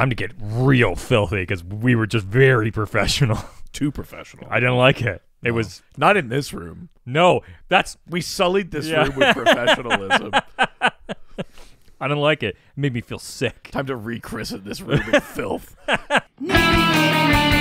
time to get real filthy because we were just very professional. Too professional. I didn't like it. It was Not in this room. no. That's We sullied this Yeah. room with professionalism. I didn't like it. It made me feel sick. Time to rechristen this room in filth.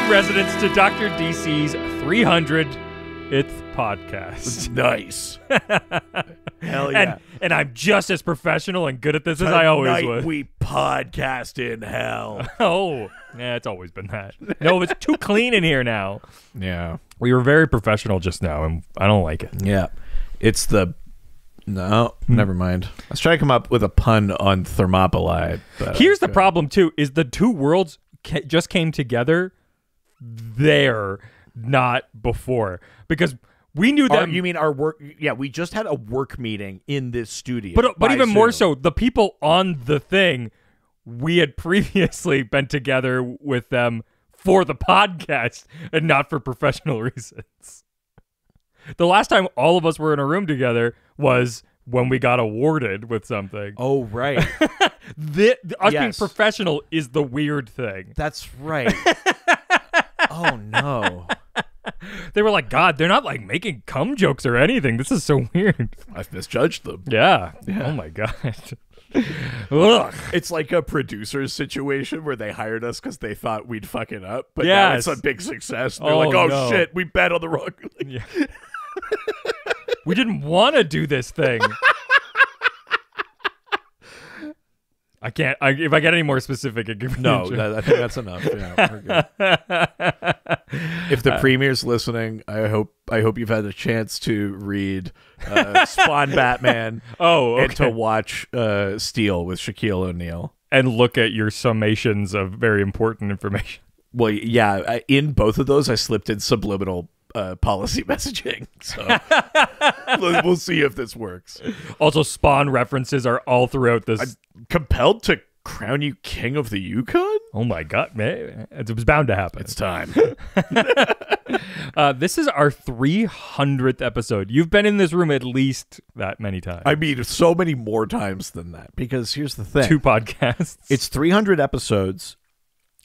Welcome, residents, to Doctor DC's 300th podcast. nice. Hell yeah. And and I'm just as professional and good at this as I always Tonight was. we podcast in hell. oh, yeah, it's always been that. No, it's too clean in here now. yeah. We were very professional just now, and I don't like it. Yeah. It's the. No, hmm. never mind. I was trying to come up with a pun on Thermopylae. But Here's the problem too: is the two worlds ca- just came together there, not before, because we knew Our, that. you mean our work? Yeah, we just had a work meeting in this studio. but but even more so, the people on the thing, we had previously been together with them for the podcast and not for professional reasons. The last time all of us were in a room together was when we got awarded with something. Oh right, The, the- us being professional is the weird thing. that's right. Oh no, They were like, God, they're not like making cum jokes or anything. This is so weird. I've misjudged them. Yeah. Oh my God. Ugh. It's like a producer's situation where they hired us because they thought we'd fuck it up, but now it's a big success. They're Oh, like, "Oh no. shit, we bet on the wrong." Yeah. we didn't want to do this thing. I can't. I, if I get any more specific, it give me No, that, I think that's enough. Yeah, if the premier's listening, I hope I hope you've had a chance to read uh, Spawn Batman oh, okay. and to watch uh, Steel with Shaquille O'Neal. and look at your summations of very important information. Well, yeah, I, in both of those, I slipped in subliminal uh, policy messaging. So we'll see if this works. Also, Spawn references are all throughout this. Compelled to crown you king of the Yukon? oh my God, man! It was bound to happen. It's time. Uh, this is our 300th episode. You've been in this room at least that many times. I mean, so many more times than that. Because here's the thing: Two podcasts it's 300 episodes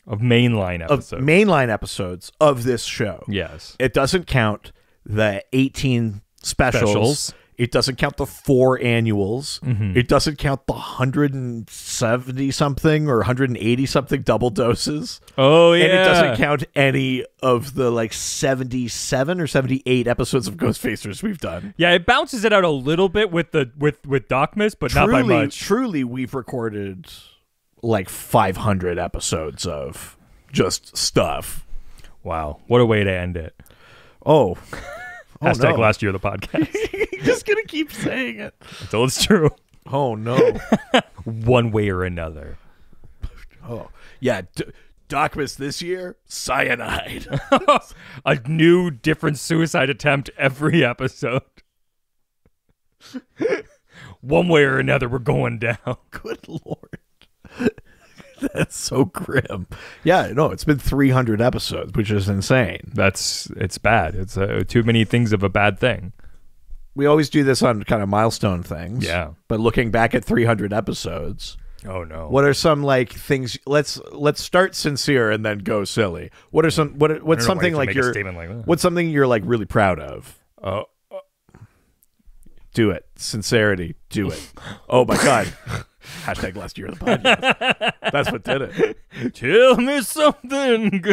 of mainline of episodes. mainline episodes of this show. yes. It doesn't count the 18 specials. Specials. It doesn't count the four annuals. Mm-hmm. It doesn't count the 170 something or 180 something double doses. Oh yeah. And it doesn't count any of the like 77 or 78 episodes of Ghostfacers we've done. Yeah, it bounces it out a little bit with the with with Docmus, but not by truly, much. truly, we've recorded like 500 episodes of just stuff. Wow, what a way to end it. Oh. Oh, Hashtag no. last year of the podcast just gonna keep saying it. until it's true, Oh no. one way or another. Oh yeah, D- Docmus this year cyanide. a new, different suicide attempt every episode. one way or another, we're going down. Good lord, that's so grim. Yeah, no, it's been 300 episodes, which is insane. That's it's bad. It's uh, too many things of a bad thing. We always do this on kind of milestone things. Yeah. but looking back at 300 episodes, Oh no. what are some like things? Let's let's start sincere and then go silly. What are some what what's don't know why something you like your statement like what's something you're like really proud of? Uh, Do it. Sincerity. Do it. Oh my God. Hashtag last year of the podcast. That's what did it. Tell me something.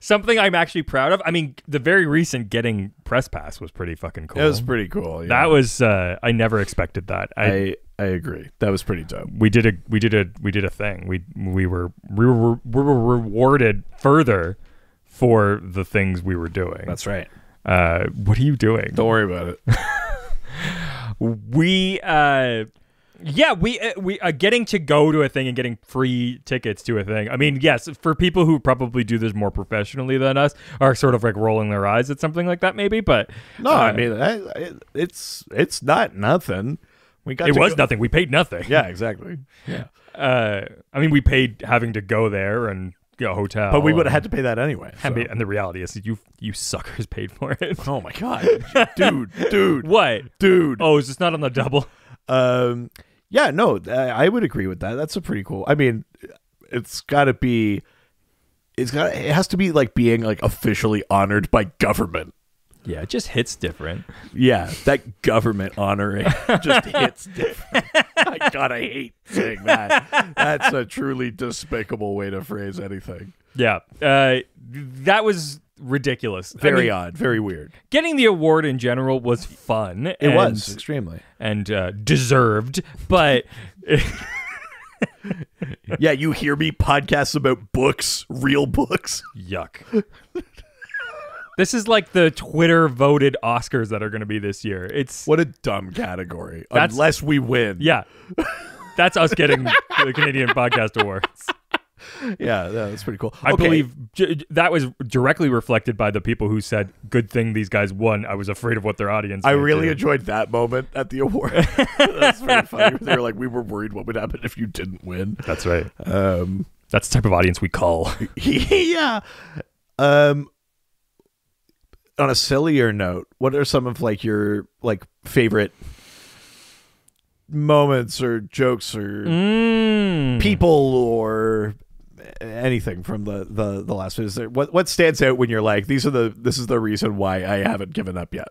something I'm actually proud of. I mean, the very recent getting press pass was pretty fucking cool. It was pretty cool. yeah. That was uh, I never expected that. I, I I agree. That was pretty dope. we did a we did a we did a thing. We we were we were we were rewarded further for the things we were doing. That's right. Uh, what are you doing? Don't worry about it. we uh Yeah, we uh, we uh, getting to go to a thing and getting free tickets to a thing. I mean, yes, for people who probably do this more professionally than us, are sort of like rolling their eyes at something like that, maybe. But No, uh, I mean I, I, it's it's not nothing. We got it was go- nothing. We paid nothing. Yeah, exactly. Yeah, Uh, I mean, we paid having to go there and a hotel, but we would have had to pay that anyway. So- mean, and the reality is, you you suckers paid for it. Oh my god, dude, dude, what? dude. Oh, is this not on the double? Um, yeah, no, I I would agree with that. That's a pretty cool. I mean, it's got to be. It's got. It has to be like being like officially honored by government. Yeah, it just hits different. Yeah, that government honoring just hits different. I God, I hate saying that. That's a truly despicable way to phrase anything. Yeah, uh, that was ridiculous. I Very mean, odd, very weird. getting the award in general was fun. It and, was extremely. and uh, deserved, but Yeah, you hear me podcasts about books, real books. yuck. This is like the Twitter voted Oscars that are going to be this year. It's What a dumb category. That's- Unless we win. yeah, that's us getting the Canadian Podcast Awards. yeah, that's pretty cool. I Okay. believe j- that was directly reflected by the people who said, "Good thing these guys won." I was afraid of what their audience. I really do." enjoyed that moment at the award. That's very funny. They were like, we were worried what would happen if you didn't win. That's right. Um, That's the type of audience we call. yeah. Um, on a sillier note, what are some of like your like favorite moments or jokes or Mm. people or anything from the the the last? Is there what what stands out when you're like these are the this is the reason why I haven't given up yet?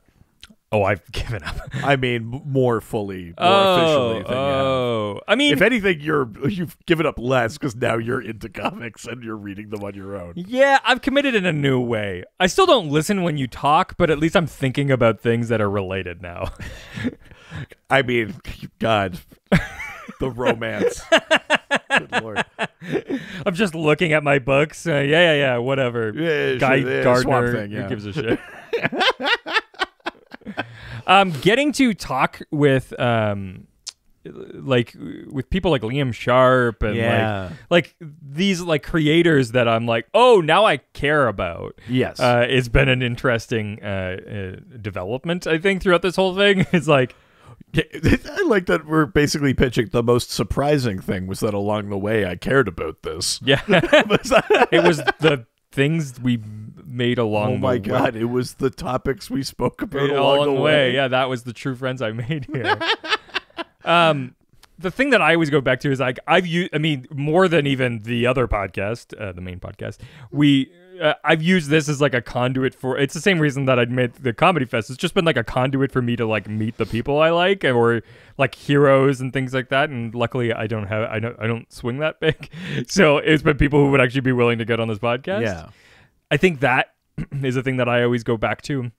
Oh, I've given up. I mean, more fully, more oh, officially. Than have. oh. I mean, If anything, you're you've given up less because now you're into comics and you're reading them on your own. yeah, I've committed in a new way. I still don't listen when you talk, but at least I'm thinking about things that are related now. I mean, God, the romance. Good lord. I'm just looking at my books. Uh, yeah, yeah, yeah. Whatever. Yeah, Guy sure, yeah, Gardner. Thing, yeah. Who gives a shit? um, getting to talk with um, like with people like Liam Sharp and Yeah. like like these like creators that I'm like, oh, now I care about. Yes. Uh, it's been an interesting uh, uh, development, I think, throughout this whole thing. It's like, I like that we're basically pitching the most surprising thing was that along the way I cared about this. yeah, it was the things we made along. The way. Oh my god, it was the topics we spoke about way. along, along the way. Yeah, that was the true friends I made here. um, the thing that I always go back to is like I've used. I mean, more than even the other podcast, uh, the main podcast, we. Uh, I've used this as like a conduit for. It's the same reason that I'd made the comedy fest. It's just been like a conduit for me to like meet the people I like, or like heroes and things like that. And luckily, I don't have. I don't. I don't swing that big, so it's been people who would actually be willing to get on this podcast. Yeah. I think that is a thing that I always go back to,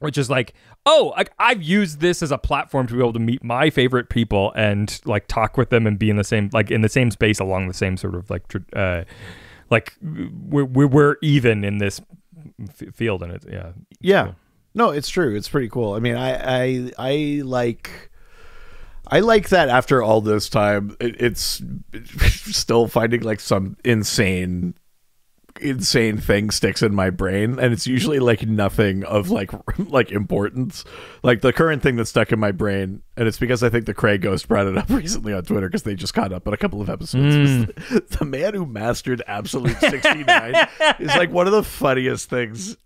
which is like, oh, like I've used this as a platform to be able to meet my favorite people and like talk with them and be in the same like in the same space along the same sort of like tr- uh, like we're we're, we're even in this f- field and it yeah Yeah. No, it's true. It's pretty cool. I mean, I I I like I like that after all this time it, it's still finding like some insane insane thing sticks in my brain and it's usually like nothing of like like importance. Like the current thing that's stuck in my brain and it's because i think the craig ghost brought it up recently on twitter because they just caught up on a couple of episodes. Was hmm. the, the man who mastered absolute 69 is like one of the funniest things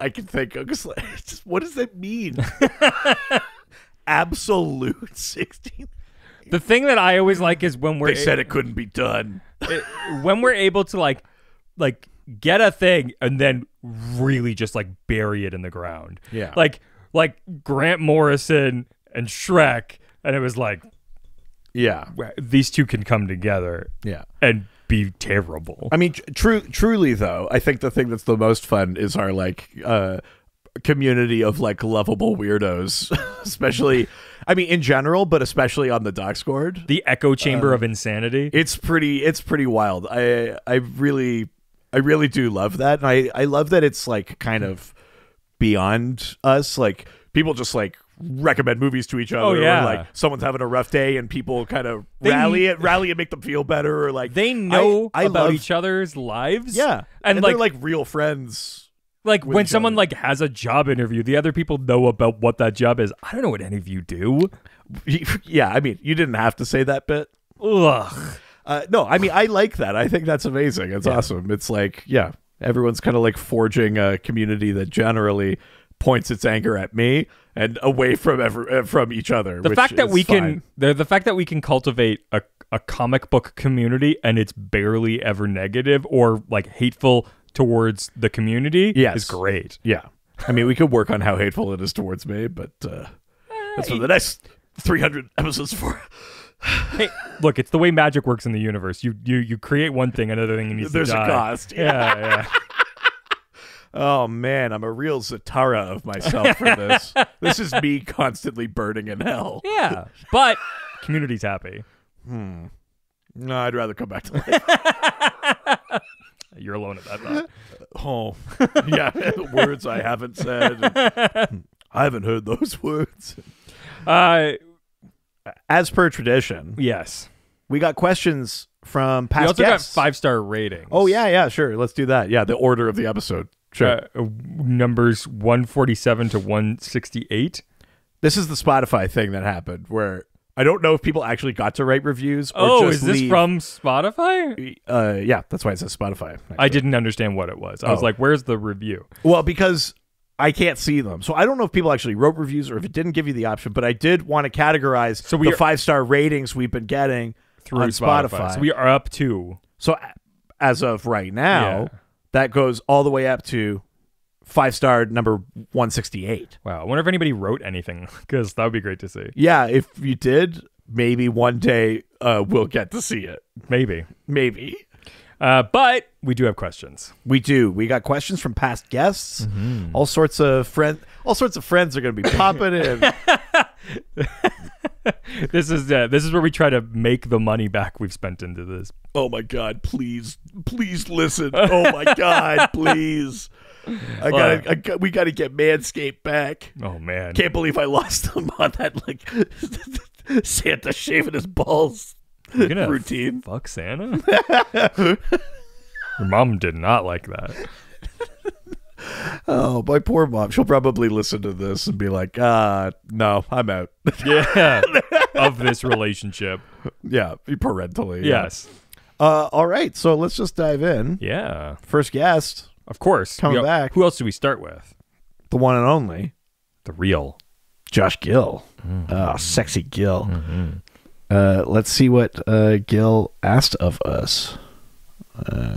i can think of. 'cause, like, just, what does that mean? Absolute 16 the thing that I always like is when we're they said it couldn't be done. it- when we're able to like like get a thing and then really just like bury it in the ground. Yeah. Like like Grant Morrison and Shrek and it was like yeah these two can come together yeah and be terrible. I mean, true, truly though, I think the thing that's the most fun is our like uh, community of like lovable weirdos, especially. I mean, in general, but especially on the Discord. the echo chamber Uh, of insanity. It's pretty. It's pretty wild. I I really I really do love that, and I I love that it's like kind of beyond us. Like people just like recommend movies to each oh, other. Oh, yeah. Or like someone's having a rough day and people kind of They- rally it, rally and make them feel better. Or like They know I, I about love, each other's lives. Yeah, And, and, like- they're like real friends. Like when someone other. like has a job interview, the other people know about what that job is. I don't know what any of you do. yeah, I mean, you didn't have to say that bit. Ugh. Uh, no, I mean, I like that. I think that's amazing. It's awesome. It's like, yeah, everyone's kind of like forging a community that generally points its anger at me and away from ever uh, from each other. The fact that we fine. can the the fact that we can cultivate a a comic book community and it's barely ever negative or like hateful towards the community Yes. is great. yeah. I mean, we could work on how hateful it is towards me, but uh, that's for the next three hundred episodes for. Hey, look, it's the way magic works in the universe. You you you create one thing, another thing needs There's to die. There's a cost. Yeah, yeah. Oh man, I'm a real Zatara of myself for this. this is me constantly burning in hell. yeah. But community's happy. No, I'd rather come back to life. You're alone at that thought. Oh, yeah, words I haven't said. I haven't heard those words. Uh, As per tradition, yes. we got questions from We past also guests. got five star ratings. Oh yeah, yeah, sure. Let's do that. Yeah, the order of the episode. Sure. Uh, numbers 147 to 168. this is the Spotify thing that happened where I don't know if people actually got to write reviews. Or Oh, just is this leave- from Spotify? Uh, yeah, that's why it says Spotify. I didn't understand what it was. I was Oh. like, where's the review? Well, because I can't see them. So I don't know if people actually wrote reviews or if it didn't give you the option, but I did want to categorize So we the five star ratings we've been getting Through on Spotify. So we are up to. So as of right now, Yeah. that goes all the way up to five star number 168. Wow. I wonder if anybody wrote anything because that would be great to see. Yeah, if you did, maybe one day uh, we'll get to see it. Maybe. Maybe. Uh, but we do have questions. We do. We got questions from past guests. Mm-hmm. All sorts of friend all sorts of friends are going to be popping in. This is uh, this is where we try to make the money back we've spent into this. Oh my god, please, please listen. Oh my god, please. I gotta, I got, we gotta get Manscaped back. Oh man. Can't believe I lost them on that like Santa shaving his balls You're gonna routine. Fuck Santa. Your mom did not like that. Oh, my poor mom. She'll probably listen to this and be like, "Uh, no, I'm out." Yeah. of this relationship. yeah, parentally. yeah. Yes. Uh, all right, so let's just dive in. Yeah. First guest, Of course. Coming We- back. Who else do we start with? the one and only The real. Josh Gill. Oh, sexy Gill. Uh, let's see what uh, Gill asked of us.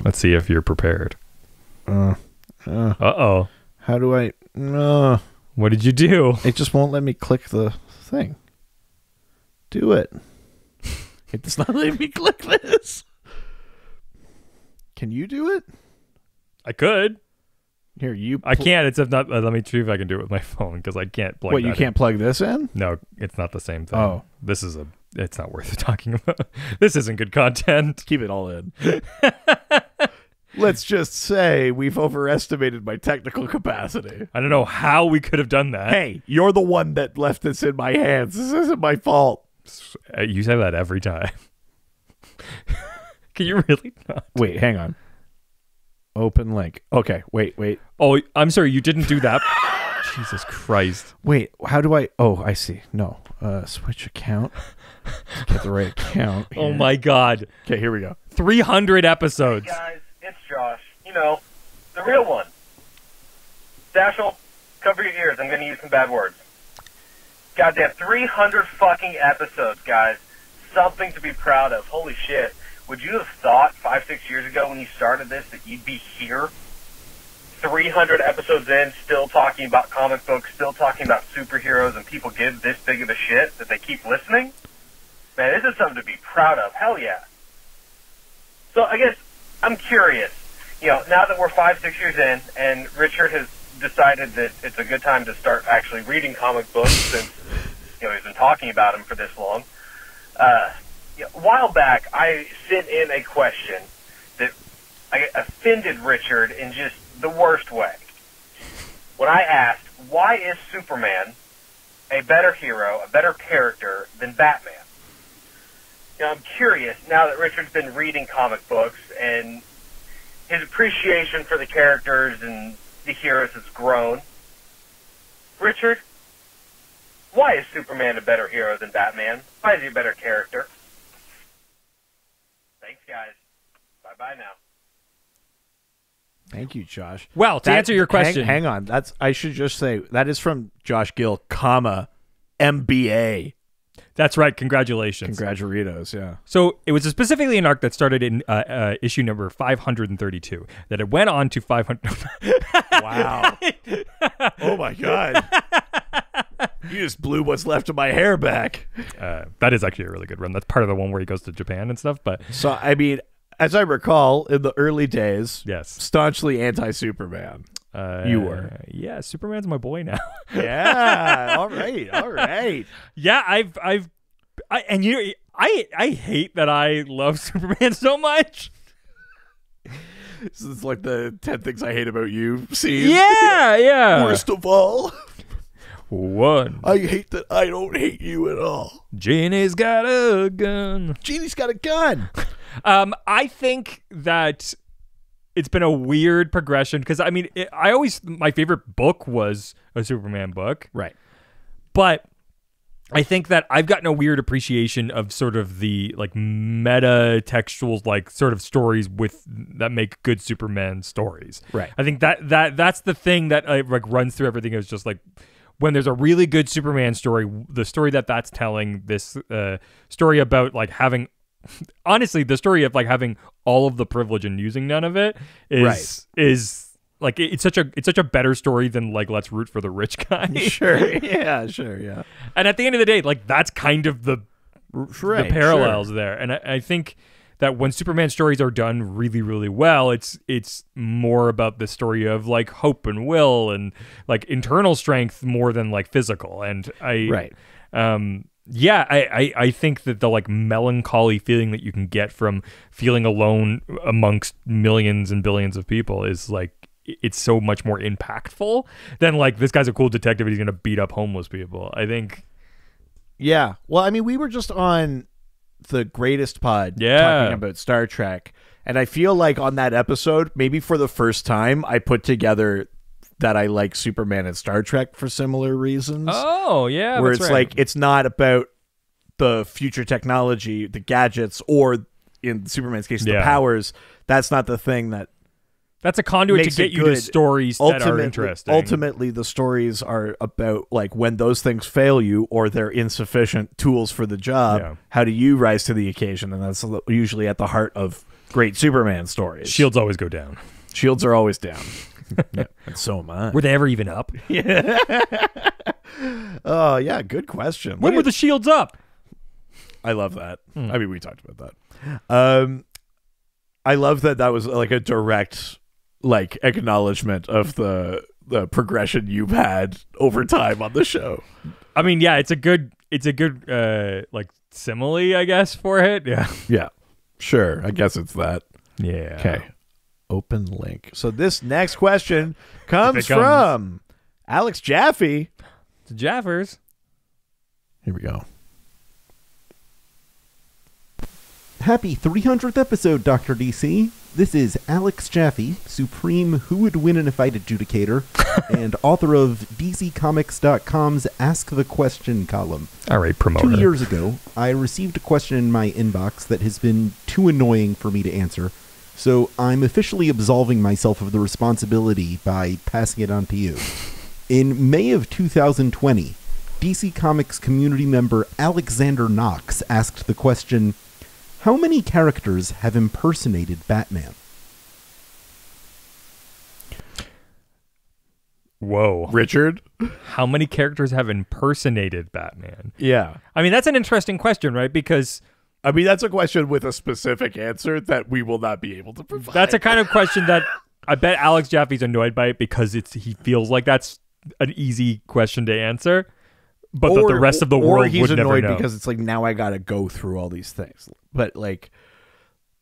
Let's see if you're prepared. Uh, uh, Uh oh. how do I? No, What did you do? it just won't let me click the thing. Do it. It does not let me click this. Can you do it? I could. Here, you. I can't. It's if not. Uh, let me see if I can do it with my phone because I can't plug. What you can't plug this in? in. No, it's not the same thing. Oh. this is a. It's not worth talking about. this isn't good content. Keep it all in. Let's just say we've overestimated my technical capacity. I don't know how we could have done that. Hey, you're the one that left this in my hands. This isn't my fault. Uh, You say that every time. can you really not? Wait, hang on. Open link. Okay, wait, wait. Oh, I'm sorry. You didn't do that. Jesus Christ. Wait, how do I Oh, I see. No. Uh switch account. Get the right account. Oh my God. Okay, here we go. 300 episodes. guys, it's Josh. You know, the real one. Dashel, cover your ears. I'm going to use some bad words. Goddamn, 300 fucking episodes, guys. Something to be proud of. Holy shit. Would you have thought five, six years ago when you started this that you'd be here? 300 episodes in, still talking about comic books, still talking about superheroes, and people give this big of a shit that they keep listening? Man, this is something to be proud of. Hell yeah. So I guess I'm curious. You know, now that we're five, six years in, and Richard has decided that it's a good time to start actually reading comic books since you know he's been talking about them for this long. Uh, you know, a while back, I sent in a question that I offended Richard and just the worst way. When I asked, "Why is Superman a better hero, a better character than Batman? Know, I'm curious now that Richard's been reading comic books and his appreciation for the characters and the heroes has grown. Richard, why is Superman a better hero than Batman? Why is he a better character? Thanks, guys. Bye bye now. Thank you, Josh. Well, to That- answer your hang- question, hang, on. That's I should just say that is from Josh Gill, comma MBA. that's right. Congratulations. Congratulations, yeah. So it was specifically an arc that started in uh, uh, issue number 532 that it went on to 500. Wow. oh my god. You just blew what's left of my hair back. uh, that is actually a really good run. That's part of the one where he goes to Japan and stuff. But So I mean, as I recall, in the early days, yes, staunchly anti-Superman. uh, You were. Yeah, Superman's my boy now. Yeah. all right. All right. yeah, I've I've I, and you I I hate that I love Superman so much. This is like the ten things I hate about you. See. Yeah, yeah. Worst of all, One. I hate that I don't hate you at all. Janie's got a gun. Jeannie's got a gun. Um, I think that it's been a weird progression because I mean, it, I always my favorite book was a Superman book, Right. but I think that I've gotten a weird appreciation of sort of the like meta textual like sort of stories with that make good Superman stories. Right. I think that that that's the thing that uh, like runs through everything is just like when there's a really good Superman story, the story that that's telling this uh, story about like having honestly the story of like having all of the privilege and using none of it is Right. is like it's such a it's such a better story than like let's root for the rich guy. Sure. Yeah. Sure. Yeah. and at the end of the day, like that's kind of the Right. the parallels there. And I, I think that when Superman stories are done really, really well, it's it's more about the story of like hope and will and like internal strength more than like physical. And I Right. um yeah, I, I, I think that the like melancholy feeling that you can get from feeling alone amongst millions and billions of people is like it's so much more impactful than like this guy's a cool detective he's gonna beat up homeless people. I think Yeah. Well, I mean, we were just on the greatest pod Yeah. talking about Star Trek. And I feel like on that episode, maybe for the first time, I put together that I like Superman and Star Trek for similar reasons. Oh yeah, where it's right. like it's not about the future technology, the gadgets, or in Superman's case, the Yeah. powers. That's not the thing that That's a conduit to get you to good. stories that are interesting. ultimately the stories are about like when those things fail you or they're insufficient tools for the job. Yeah. How do you rise to the occasion? And that's usually at the heart of great Superman stories. shields always go down. shields are always down. yeah, and so am I. Were they ever even up? Yeah. Oh yeah, good question. When Look were at- the shields up? I love that. I mean, we talked about that. Um, I love that that was like a direct like acknowledgement of the the progression you've had over time on the show. I mean, yeah, it's a good, it's a good, uh, like simile, I guess, for it. Yeah, Yeah, sure. I guess it's that. yeah. Okay. Open link. So this next question comes, comes. from Alex Jaffe. The Jaffers. Here we go. Happy 300th episode, Dr. DC. This is Alex Jaffe, Supreme Who Would Win in a Fight Adjudicator, and author of DCComics.com's Ask the Question column. All right, promoter. Two years ago, I received a question in my inbox that has been too annoying for me to answer, so I'm officially absolving myself of the responsibility by passing it on to you. In May of 2020, DC Comics community member Alexander Knox asked the question How many characters have impersonated Batman? Whoa. Richard. How many characters have impersonated Batman? Yeah. I mean, that's an interesting question, right? Because I mean, that's a question with a specific answer that we will not be able to provide. that's a kind of question that I bet Alex Jaffe's annoyed by it because it's he feels like that's an easy question to answer, but that the rest of the or world he's would annoyed never know. because it's like now I got to go through all these things. But like,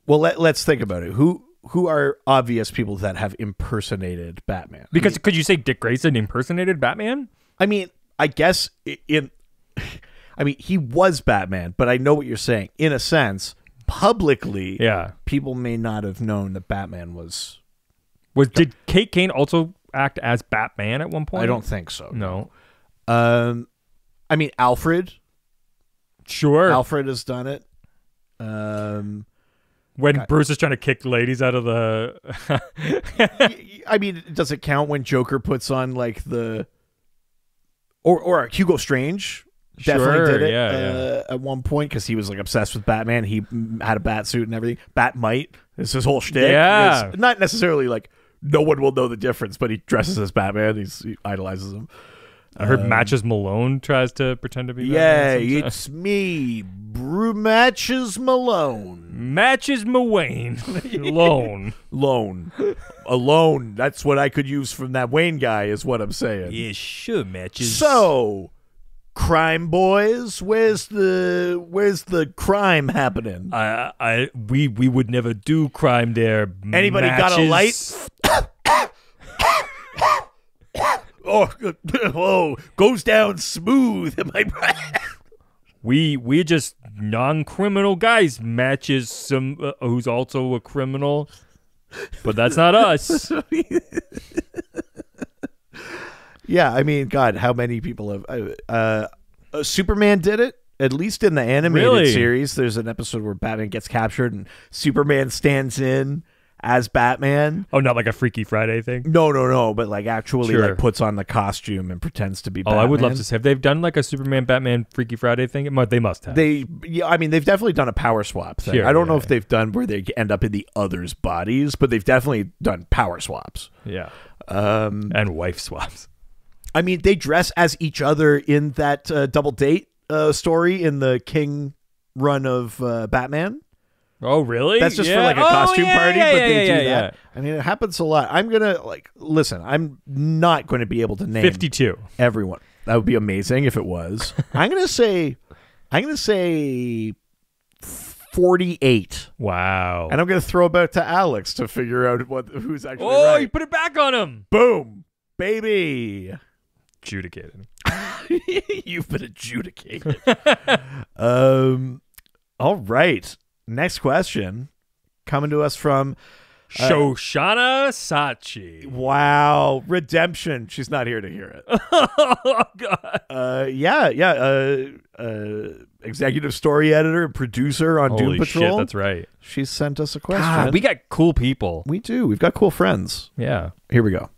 well, let, let's think about it. Who who are obvious people that have impersonated Batman? because could you say Dick Grayson impersonated Batman? I mean, I guess in I mean, he was Batman, but I know what you're saying. In a sense, publicly, Yeah. people may not have known that Batman was Was did Kate Kane also act as Batman at one point? I don't think so. No. Um I mean Alfred. Sure. Alfred has done it. Um when Bruce is trying to kick ladies out of the I mean, does it count when Joker puts on like the or or Hugo Strange definitely Sure, did it yeah, uh, at one point because he was like obsessed with Batman. He mm, had a bat suit and everything. Bat-Mite is his whole shtick. Yeah. It's not necessarily like no one will know the difference, but he dresses as Batman. He's, he idolizes him. I heard um, Matches Malone tries to pretend to be Yeah, it's me, Brew Matches Malone. Matches Wayne Malone. Lone. Alone. That's what I could use from that Wayne guy, is what I'm saying. yeah, sure, Matches. So, crime boys, where's the where's the crime happening? I, I, we, we would never do crime there. Anybody got a Matches- oh, oh, goes down smooth. Am I right? We, we're just non-criminal guys. Matches some uh, who's also a criminal, but that's not us. yeah, I mean, God, how many people have? Uh, uh, uh, Superman did it. At least in the animated Really? series, there's an episode where Batman gets captured and Superman stands in as Batman. Oh, not like a Freaky Friday thing. No, no, no, but like actually Sure. like puts on the costume and pretends to be Oh, Batman. I would love to. see Have they done like a Superman Batman Freaky Friday thing? They must have. They, yeah, I mean, they've definitely done a power swap thing. Sure, I don't know yeah, if they've done where they end up in the other's bodies, but they've definitely done power swaps. yeah, Um, and wife swaps. I mean, they dress as each other in that uh, double date uh, story in the King run of uh, Batman. Oh, really? That's just for like a Oh, costume yeah, party, yeah, but yeah, they yeah, do yeah, that. I mean, it happens a lot. I'm gonna like listen. I'm not going to be able to name Fifty-two. everyone. That would be amazing if it was. I'm gonna say, I'm gonna say, forty-eight. Wow. And I'm going to throw it back to Alex to figure out what who's actually oh, right. you put it back on him. Boom, baby. Adjudicated. You've been adjudicated. um, all right. Next question coming to us from Uh, Shoshana Sachi. Wow Redemption. She's not here to hear it. oh God. Uh, yeah, yeah. Uh, uh, executive story editor and producer on Doom Patrol. shit, that's right. She sent us a question. God, we got cool people. we do. We've got cool friends. Yeah. Here we go.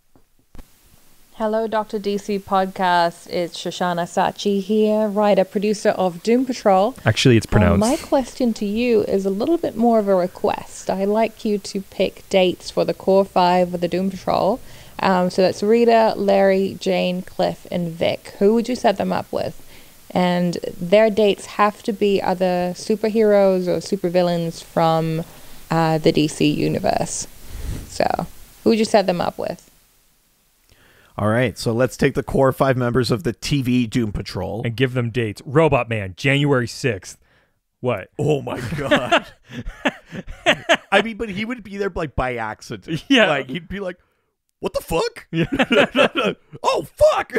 Hello, Dr. DC podcast. It's Shoshana Sachi here, writer producer of Doom Patrol. Actually, it's Um, pronounced. my question to you is a little bit more of a request. I'd like you to pick dates for the core five of the Doom Patrol. Um, so that's Rita, Larry, Jane, Cliff, and Vic. Who would you set them up with? And their dates have to be other superheroes or supervillains from uh, the DC universe. So, who would you set them up with? All right, so let's take the core five members of the TV Doom Patrol. and give them dates. Robot Man, January 6th. What? Oh my god! I mean, but he would be there like by accident. Yeah. like he'd be like, "What the fuck? oh fuck!"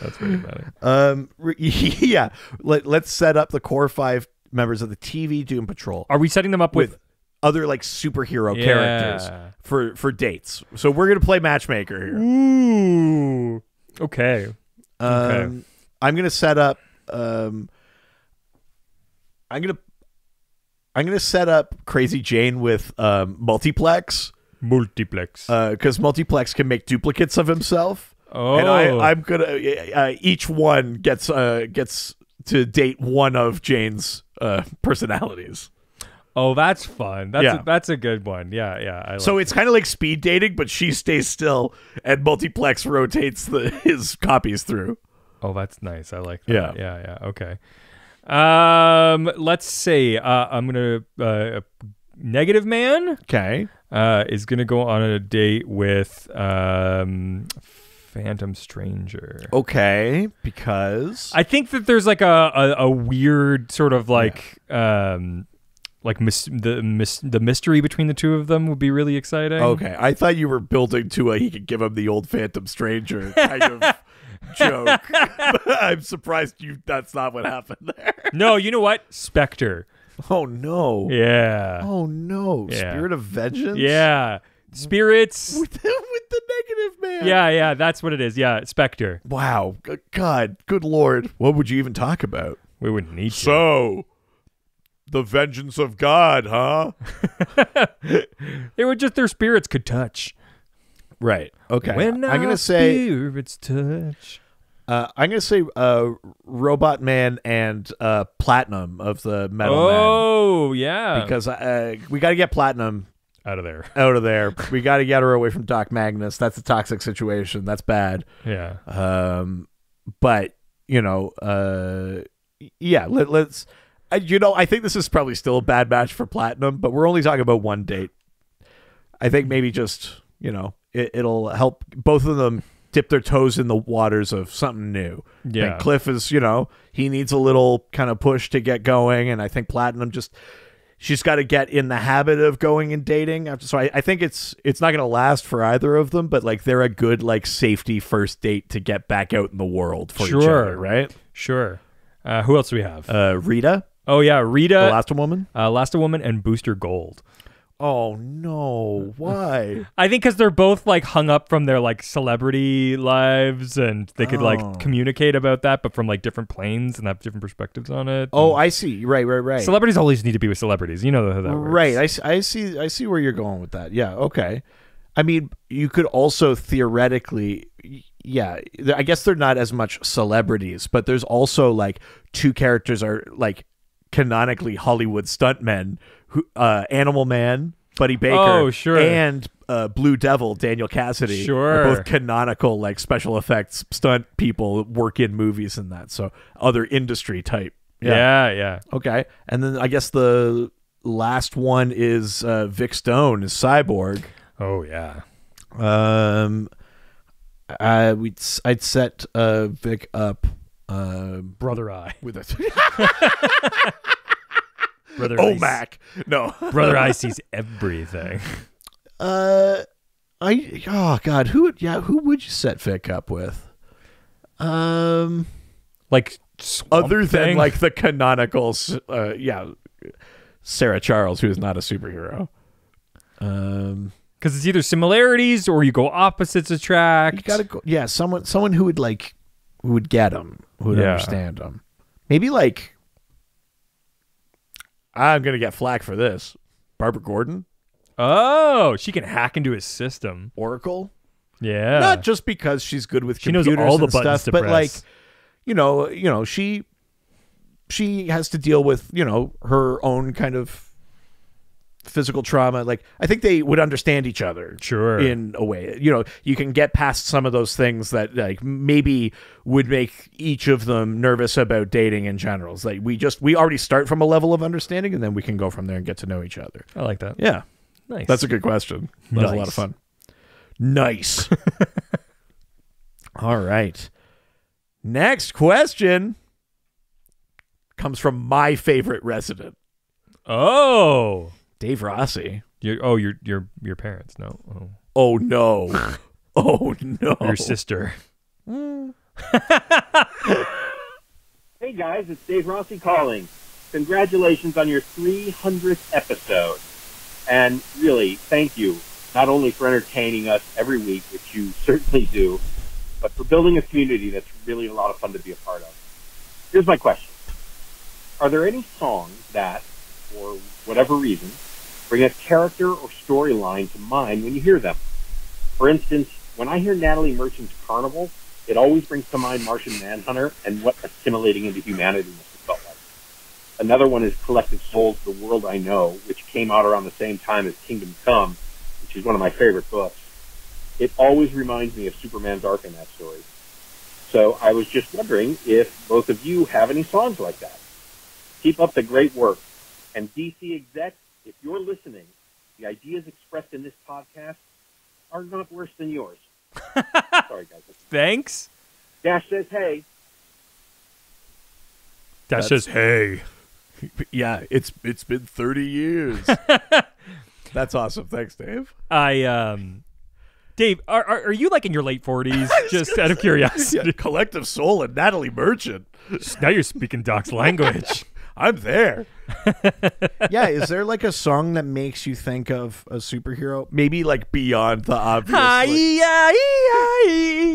That's pretty funny. um, yeah. Let, let's set up the core five members of the TV Doom Patrol Are we setting them up with, with other like superhero Yeah. characters for for dates. So we're gonna play matchmaker here. Ooh. Okay. Okay. Um, I'm gonna set up. Um, I'm gonna. I'm gonna set up Crazy Jane with um, multiplex Multiplex. because multiplex can make duplicates of himself, oh. and I, I'm gonna. Uh, each one gets uh, gets to date one of Jane's uh, personalities. Oh, that's fun. That's Yeah. a, that's a good one. Yeah, yeah. I like So it's kind of like speed dating, but she stays still, and multiplex rotates the his copies through. Oh, that's nice. I like that. Yeah. Yeah, yeah. Okay. Um, let's see. Uh, I'm gonna uh, Negative Man Okay. uh is gonna go on a date with um Phantom Stranger. Okay. Because I think that there's like a, a, a weird sort of like um like mis- the mis- the mystery between the two of them would be really exciting. Okay, I thought you were building to a he could give him the old Phantom Stranger kind of joke. I'm surprised you. That's not what happened there. No, you know what? Spectre. Oh no. Yeah. Oh no. Yeah. Spirit of vengeance. Yeah. Spirits. With the, with the negative man. Yeah, yeah, that's what it is. Yeah, Spectre. Wow. G- God. Good lord. What would you even talk about? We wouldn't need to. So, the vengeance of God, huh? They were just their spirits could touch. Right. Okay. When I'm gonna say. spirits touch. Uh, I'm gonna say uh, Robot Man and uh, Platinum of the Metal Man Oh, yeah. because uh, we got to get Platinum out of there. out of there. we got to get her away from Doc Magnus. That's a toxic situation. That's bad. Yeah. Um, but you know, uh, yeah. Let, let's. You know, I think this is probably still a bad match for Platinum, but we're only talking about one date. I think maybe just you know it, it'll help both of them dip their toes in the waters of something new. Yeah. think Cliff is you know he needs a little kind of push to get going, and I think Platinum just she's got to get in the habit of going and dating. After, so I, I think it's it's not going to last for either of them, but like they're a good like safety first date to get back out in the world for each Sure. other, right? Sure. Uh, who else do we have? Uh, Rita, oh, yeah. the Rita, last woman. uh, Last Woman, and Booster Gold. Oh no! Why? I think because they're both like hung up from their like celebrity lives and they could Oh. like communicate about that, but from like different planes and have different perspectives on it. oh, I see. Right, right, right. celebrities always need to be with celebrities. You know how that works. Right. I, s- I see. I see where you're going with that. Yeah. Okay. I mean, you could also theoretically, y- yeah. th- I guess they're not as much celebrities, but there's also like two characters are like canonically Hollywood stuntmen. Who, uh, Animal Man, Buddy Baker. Oh, sure. And uh, Blue Devil, Daniel Cassidy. Sure. Are both canonical like special effects stunt people work in movies and that. So other industry type. Yeah, yeah. Okay. And then I guess the last one is uh, Vic Stone is Cyborg. Oh, yeah. Um, I we'd s- I'd set uh Vic up uh Brother Eye. with a Brother oh Eye. Mac. No. Brother Eye sees everything. Uh, I oh god, who would yeah who would you set Vic up with? Um, Like, other than like the canonical, uh, yeah, Sarah Charles, who is not a superhero. Um. Because it's either similarities or you go opposites attract. You gotta go. Yeah, someone, someone who would like, who would get him, who would Yeah. understand him. Maybe like, I'm gonna get flack for this. Barbara Gordon, Oh, she can hack into his system. Oracle. Yeah. Not just because she's good with She knows computers all the and buttons stuff, to but like, you know, you know, she she has to deal with you know her own kind of physical trauma. Like, I think they would understand each other. Sure. in a way. You know, you can get past some of those things that like maybe would make each of them nervous about dating in general. It's like we just we already start from a level of understanding and then we can go from there and get to know each other. I like that. Yeah. Nice. That's a good question. That was a lot of fun. Nice. All right. Next question comes from my favorite resident, oh. Dave Rossi. Your, oh, your your your parents. No. Oh. Oh no. oh no. Your sister. Hey guys, it's Dave Rossi calling. Congratulations on your 300th episode. And really, thank you, not only for entertaining us every week, which you certainly do, but for building a community that's really a lot of fun to be a part of. Here's my question. Are there any songs that, for whatever reason, bring a character or storyline to mind when you hear them? For instance, when I hear Natalie Merchant's Carnival, it always brings to mind Martian Manhunter and what assimilating into humanity must have felt like. Another one is Collective Soul's, The World I Know, which came out around the same time as Kingdom Come, which is one of my favorite books. It always reminds me of Superman's arc in that story. So I was just wondering if both of you have any songs like that. Keep up the great work. And DC execs, if you're listening, the ideas expressed in this podcast are not worse than yours. Sorry, guys. Thanks. Dash says, hey, Dash That's- says hey. Yeah, it's it's been 30 years. That's awesome. Thanks, Dave. I um, Dave, are are, are you like in your late forties? Just out of curiosity. Yeah, Collective Soul and Natalie Merchant. Now you're speaking Doc's language. I'm there. yeah, is there like a song that makes you think of a superhero? Maybe like beyond the obvious. like-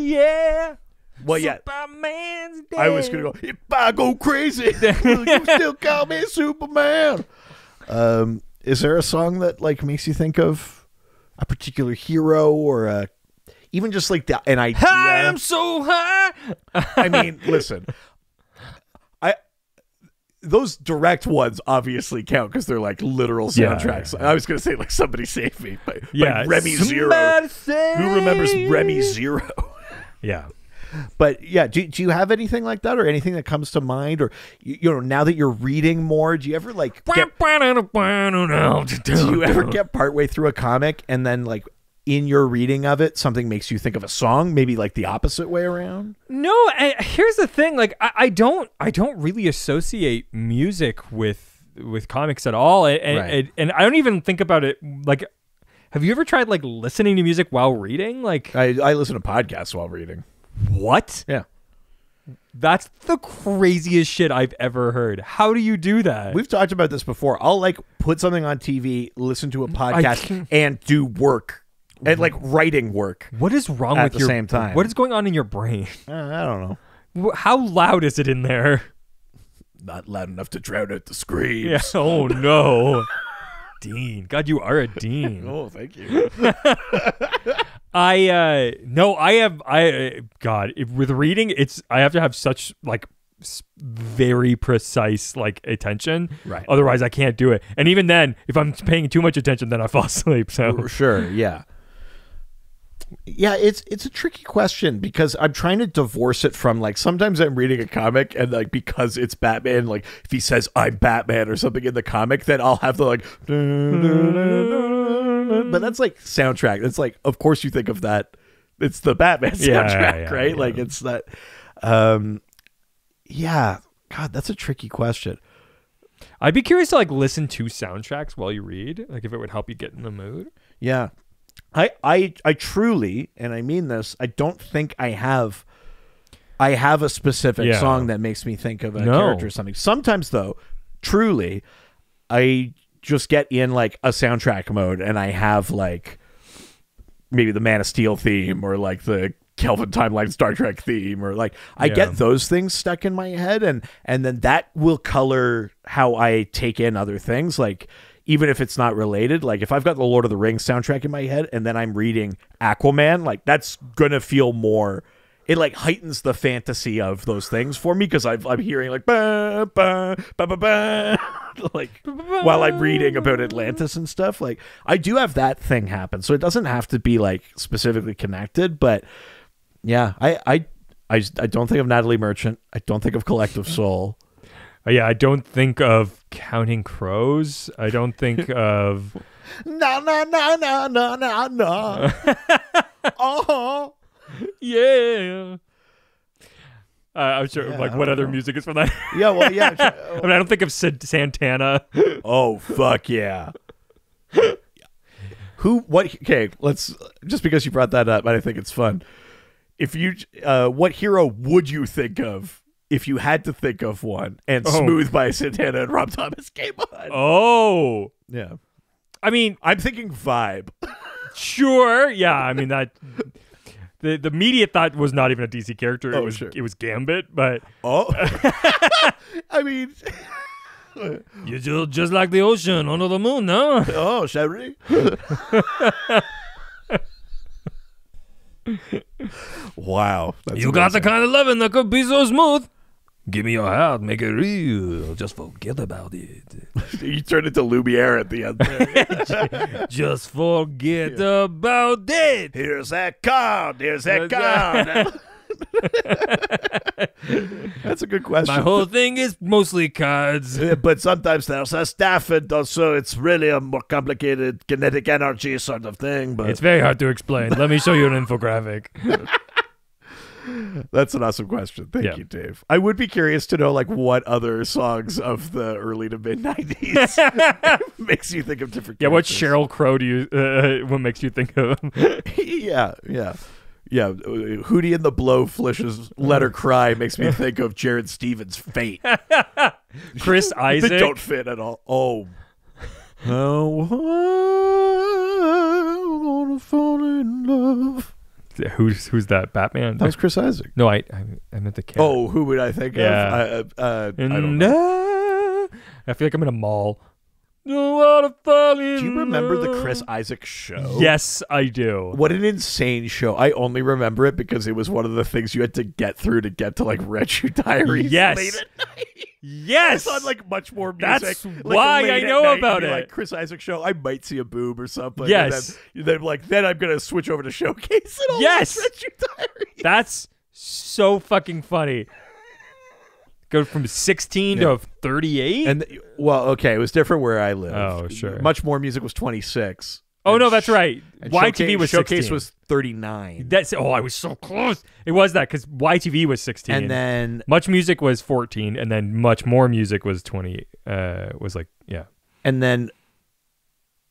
yeah. well, yeah. Superman's I was gonna go. If I go crazy, you still call me Superman? Um, is there a song that like makes you think of a particular hero or a, even just like the, an idea? I'm so high. I mean, listen, those direct ones obviously count because they're like literal Yeah, soundtracks. yeah, I was gonna say like somebody save me, but, Yeah, Remy Zero. Who remembers Remy. Zero? Yeah. But yeah, do, do you have anything like that or anything that comes to mind? Or you, you know, now that you're reading more, do you ever like get, do you ever get partway through a comic and then like in your reading of it, something makes you think of a song, maybe like the opposite way around? No, I, here's the thing. Like, I, I don't, I don't really associate music with with comics at all, and Right. and, and I don't even think about it. Like, have you ever tried like listening to music while reading? Like, I, I listen to podcasts while reading. what? Yeah. That's the craziest shit I've ever heard. How do you do that? We've talked about this before. I'll like put something on TV, listen to a podcast, and do work and like writing work. what is wrong At with the your same time. What is going on in your brain? Uh, I don't know. How loud is it in there? Not loud enough to drown out the screams. Yeah. Oh no. Dean. God, you are a dean. Oh, thank you. I uh no, I have I uh, God if, with reading it's I have to have such like very precise like attention. Right. Otherwise, I can't do it. And even then, if I'm paying too much attention, then I fall asleep. So For sure, yeah. Yeah, it's it's a tricky question because I'm trying to divorce it from like sometimes I'm reading a comic and like because it's Batman, like if he says I'm Batman or something in the comic, then I'll have the like but that's like soundtrack. It's like of course you think of that. It's the Batman soundtrack, Yeah, yeah, right? yeah. Like it's that um yeah. God, that's a tricky question. I'd be curious to like listen to soundtracks while you read, like if it would help you get in the mood. Yeah. I I I truly, and I mean this, I don't think I have I have a specific Yeah. song that makes me think of a No. character or something. Sometimes though, truly, I just get in like a soundtrack mode and I have like maybe the Man of Steel theme or like the Kelvin Timeline Star Trek theme or like I Yeah. get those things stuck in my head and and then that will color how I take in other things like even if it's not related like if I've got the Lord of the Rings soundtrack in my head and then I'm reading Aquaman like that's to feel more it like heightens the fantasy of those things for me because I'm hearing like ba, ba, ba, ba, ba, like while I'm reading about Atlantis and stuff. Like I do have that thing happen, so it doesn't have to be like specifically connected. But yeah, I I I, I don't think of Natalie Merchant. I don't think of Collective Soul. Uh, yeah, I don't think of Counting Crows. I don't think of No no no no no no no. oh. yeah. Uh, I'm sure. Yeah, like, what other know. music is from that? Yeah, well, yeah. I mean, I don't think of San- Santana. Oh fuck yeah. Who? What? Okay, let's. Just because you brought that up, and I think it's fun. If you, uh, what hero would you think of if you had to think of one? And Oh. Smooth by Santana and Rob Thomas came on. Oh, Yeah, I mean, I'm thinking Vibe. sure. Yeah, I mean that. The the immediate thought was not even a DC character. It Oh, was sure. it was Gambit, but Oh, I mean, you're just, just like the ocean under the moon, no? oh, Sherry. wow, You got the kind of loving that could be so smooth. Give me your heart, make it real. Just forget about it. You turned into Lumiere at the end. There. Just forget about it. Here's that card. Here's that card. That's a good question. My whole thing is mostly cards. Yeah, but sometimes there's a stafford, so it's really a more complicated kinetic energy sort of thing. But It's very hard to explain. Let me show you an infographic. That's an awesome question. Thank Yeah. you, Dave. I would be curious to know like what other songs of the early to mid nineties makes you think of different. Yeah, what. Sheryl Crow do you? Uh, what makes you think of? yeah, yeah, yeah. uh, Hootie and the Blowfish's "Let Her Cry" makes me think of Jared Stevens' "Fate." Chris They Isaac. don't fit at all. Oh. Oh, I'm gonna fall in love. Who's who's that? Batman. That was Chris Isaak. no, I I, I meant the character. Oh, who would I think Yeah. of? I, uh, uh, I don't know. I, I feel like I'm in a mall. Don't wanna fall in Do you remember the. Chris Isaak show? Yes, I do. What an insane show. I only remember it because it was one of the things you had to get through to get to like Red Shoe Diaries. Yes. late at night. Yes. On like much more music. That's like, why I know night, about it. Like Chris Isaak show, I might see a boob or something. Yes. And then, then like then I'm gonna switch over to Showcase and I'll Yes. watch Red Shoe Diaries. That's so fucking funny. Go from 16 to 38? And well, okay, it was different where I live. Oh, sure. Much more music was 26. Oh, no, that's right. YTV was Showcase 16. was 39. That's oh, I was so close. It was that because YTV was 16. and then Much Music was 14, and then Much More Music was 20. Uh, was like yeah. and then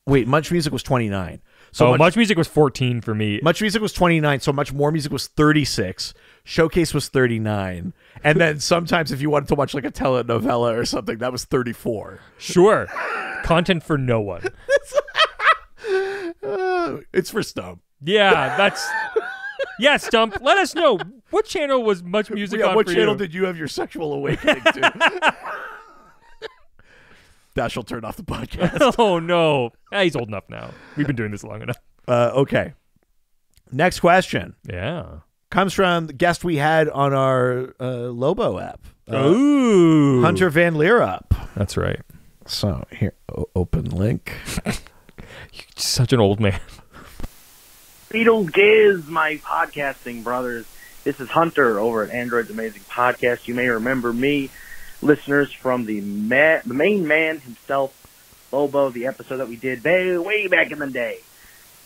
wait, Much Music was 29. So So much, much, Music was 14 for me. Much Music was 29, so Much More Music was 36. Showcase was 39. And then sometimes if you wanted to watch like a telenovela or something, that was 34. Sure, content for no one. Uh, it's for Stump. Yeah, that's yeah. Stump, let us know what channel was Much Music yeah, on what channel you? did you have your sexual awakening to? Dash will turn off the podcast. oh no, he's old enough now. We've been doing this long enough. Uh, okay. Next question Yeah. comes from the guest we had on our uh, Lobo app, uh, Ooh, Hunter Van Leer Leerup. That's right. So here, o- open link. Such an old man. Beatles Giz, my podcasting brothers. This is Hunter over at Android's Amazing Podcast. You may remember me, listeners, from the ma- the main man himself, Lobo, the episode that we did way, way back in the day.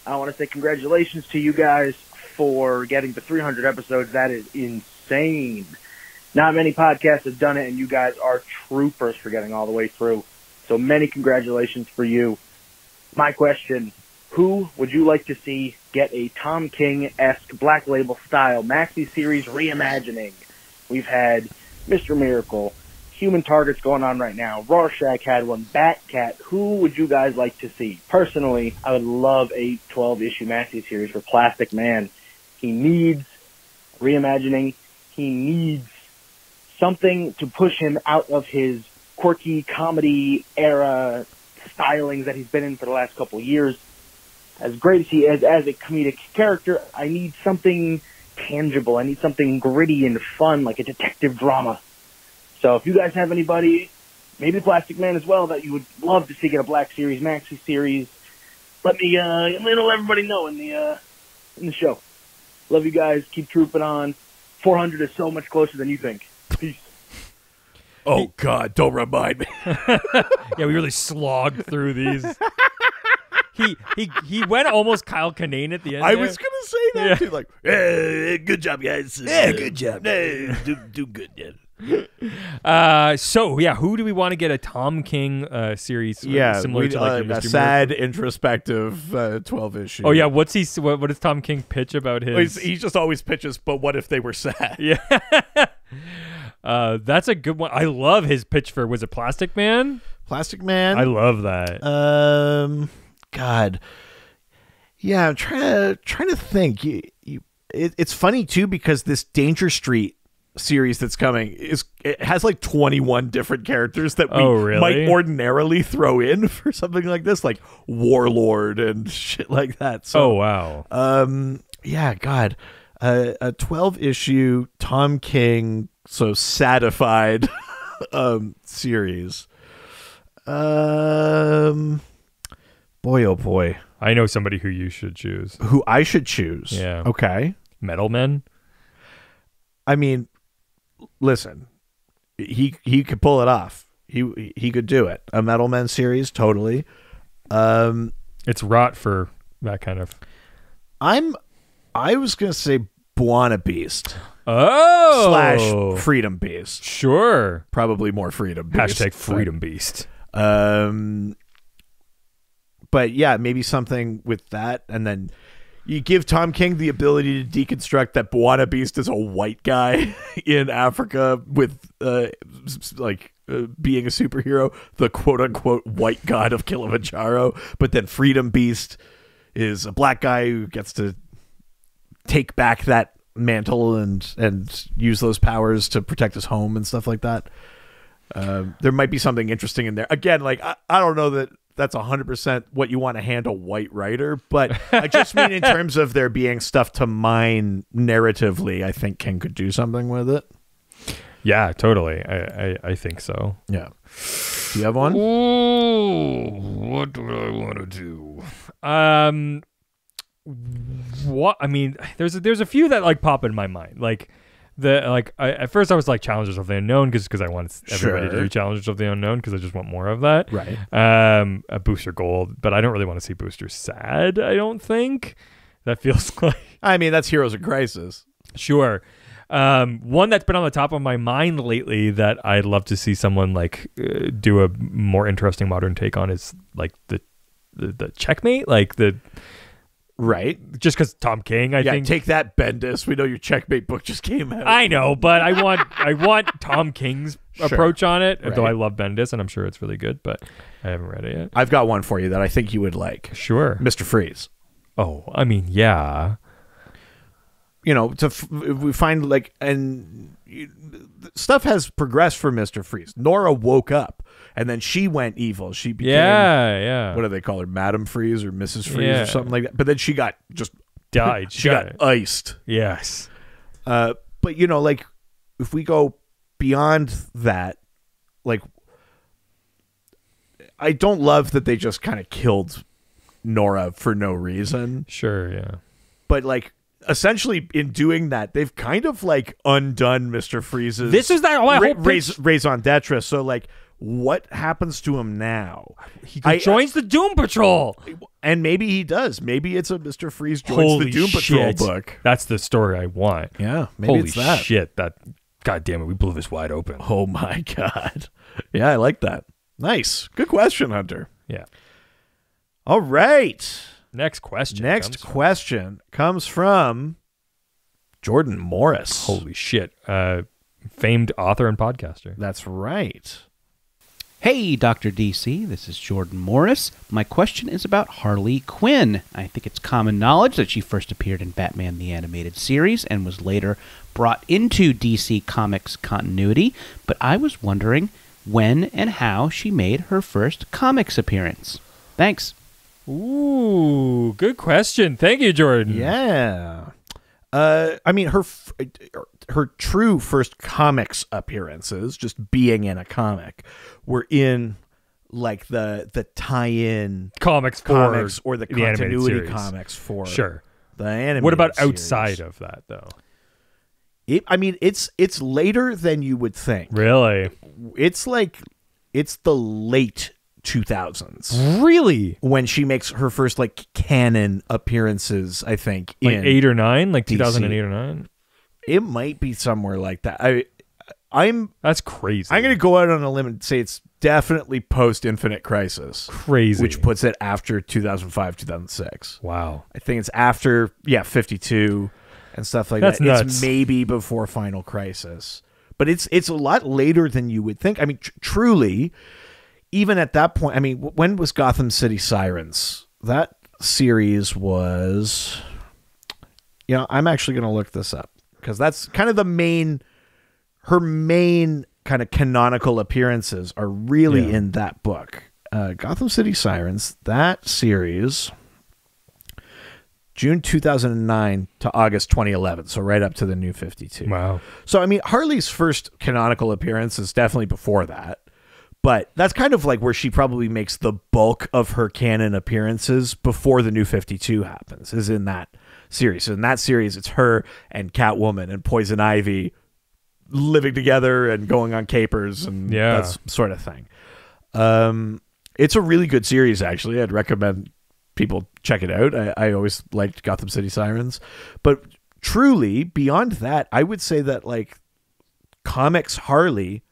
I want to say congratulations to you guys for getting to 300 episodes. That is insane. Not many podcasts have done it, and you guys are troopers for getting all the way through. So many congratulations for you. My question who would you like to see get a Tom King-esque Black Label style maxi series reimagining? We've had Mr. Miracle, Human Targets going on right now. Rorschach had one. Batcat. Who would you guys like to see? Personally, I would love a 12-issue maxi series for Plastic Man. He needs reimagining. He needs something to push him out of his quirky comedy era stylings that he's been in for the last couple of years. As great as he is as a comedic character, I need something tangible. I need something gritty and fun, like a detective drama. So if you guys have anybody, maybe Plastic Man as well, that you would love to see get a Black Series, Maxi Series, let me uh, let everybody know in the uh, in the show. Love you guys. Keep trooping on. 400 is so much closer than you think. Peace. Oh God, don't remind me. Yeah, we really slogged through these. he he he went almost Kyle Kinane at the end. I there. was gonna say that Yeah. too. Like, eh, good job, guys. Yeah, good job. Eh, do do good. Yeah. Uh, so yeah, who do we want to get a Tom King uh series? uh, Yeah, similar we, to like uh, your a Mr. sad introspective uh, twelve issue. Oh yeah, what's he? What, what does Tom King pitch about his? He's- he just always pitches. But what if they were sad? yeah. Uh, that's a good one. I love his pitch for was it Plastic Man? Plastic Man. I love that. Um, God, yeah, I'm trying to trying to think. You, you, it, it's funny too because this Danger Street series that's coming is it has like 21 different characters that we Oh, really? might ordinarily throw in for something like this, like Warlord and shit like that. So, oh wow. um, yeah, God, uh, a 12 issue Tom King so sadified um series. Um, boy, oh boy, I know somebody who you should choose. who I should choose? Yeah. Okay. Metal Men. I mean, listen, he he could pull it off. He he could do it. A Metal Men series, totally. Um, It's rot for that kind of. I'm I was gonna say B'wana Beast Oh, slash Freedom Beast. Sure. Probably more Freedom Beast. Hashtag Freedom Beast. Um, but yeah, maybe something with that, and then you give Tom King the ability to deconstruct that B'wana Beast is a white guy in Africa with uh, like uh, being a superhero, the quote unquote white god of Kilimanjaro. But then Freedom Beast is a black guy who gets to take back that mantle and and use those powers to protect his home and stuff like that. Um, there might be something interesting in there. Again, like I, I don't know that that's hundred percent what you want to hand a white writer, but I just mean in terms of there being stuff to mine narratively. I think King could do something with it. Yeah, totally. I, I, I think so. Yeah. Do you have one? Ooh, what do I want to do? Um, what? I mean, there's a, there's a few that like pop in my mind. Like the like I, at first I was like Challengers of the Unknown because because I wanted everybody to do Challengers of the Unknown because I just want more of that. Right. Um, a Booster Gold, but I don't really want to see Booster sad. I don't think that feels like I mean, that's Heroes in Crisis. Sure. Um, one that's been on the top of my mind lately that I'd love to see someone like uh, do a more interesting modern take on is like the the, the checkmate, like the Right. just because Tom King, I yeah. think. Take that, Bendis. We know your checkmate book just came out. I know, but I want I want Tom King's Sure. approach on it. Though I love Bendis and I'm sure it's really good, but I haven't read it yet. I've got one for you that I think you would like, Sure. Mister Freeze. Oh, I mean, yeah. you know, to f- we find like and you- stuff has progressed for Mister Freeze. Nora woke up, and then she went evil. She became Yeah, yeah. what do they call her, Madam Freeze or Mrs. Freeze Yeah. or something like that. But then she got just Died. she got iced. Yes. Uh, but you know, like if we go beyond that, like I don't love that they just kind of killed Nora for no reason. Sure, yeah. but like essentially in doing that they've kind of like undone mr freeze's This is that- my ra- raise, pitch. raison d'etre so like what happens to him now He I- joins the Doom Patrol. and maybe he does maybe it's a mr freeze joins Holy the doom shit. patrol book That's the story I want. yeah maybe Holy it's that shit! That God damn it, we blew this wide open. oh my god yeah i like that nice good question hunter Yeah. all right Next question. next comes- question comes from jordan morris Holy shit! Uh, famed author and podcaster. that's right Hey, Dr. DC, this is Jordan Morris. My question is about Harley Quinn. I think it's common knowledge that she first appeared in Batman the Animated Series and was later brought into DC Comics continuity, but I was wondering when and how she made her first comics appearance. Thanks. Ooh, good question. Thank you, Jordan. Yeah. Uh, I mean, her f- her true first comics appearances, just being in a comic, were in like the the tie-in Comics comics or the, animated continuity comics for Sure. the anime. What about series. outside of that though? It, I mean, it's it's later than you would think. Really? It's like it's the late 2000s Really? when she makes her first like canon appearances. I think Like in eight or nine? Like DC. 2008 or nine? It might be somewhere like that. I I'm That's crazy. I'm going to go out on a limb and say it's definitely post Infinite Crisis, crazy. which puts it after 2005 2006. wow. I think it's after yeah 52 and stuff like That's that. nuts. It's maybe before Final Crisis, but it's it's a lot later than you would think. I mean, tr- truly, even at that point, I mean, when was Gotham City Sirens? That series was, you know, I'm actually going to look this up because that's kind of the main, her main kind of canonical appearances are really Yeah. in that book. Uh, Gotham City Sirens, that series, June 2009 to August 2011, so right up to the new 52. Wow. So I mean, Harley's first canonical appearance is definitely before that, but that's kind of like where she probably makes the bulk of her canon appearances before the new 52 happens. Is in that series. So in that series, it's her and Catwoman and Poison Ivy living together and going on capers and Yeah. that sort of thing. Um, it's a really good series, actually. I'd recommend people check it out. I, I always liked Gotham City Sirens, but truly beyond that, I would say that like comics Harley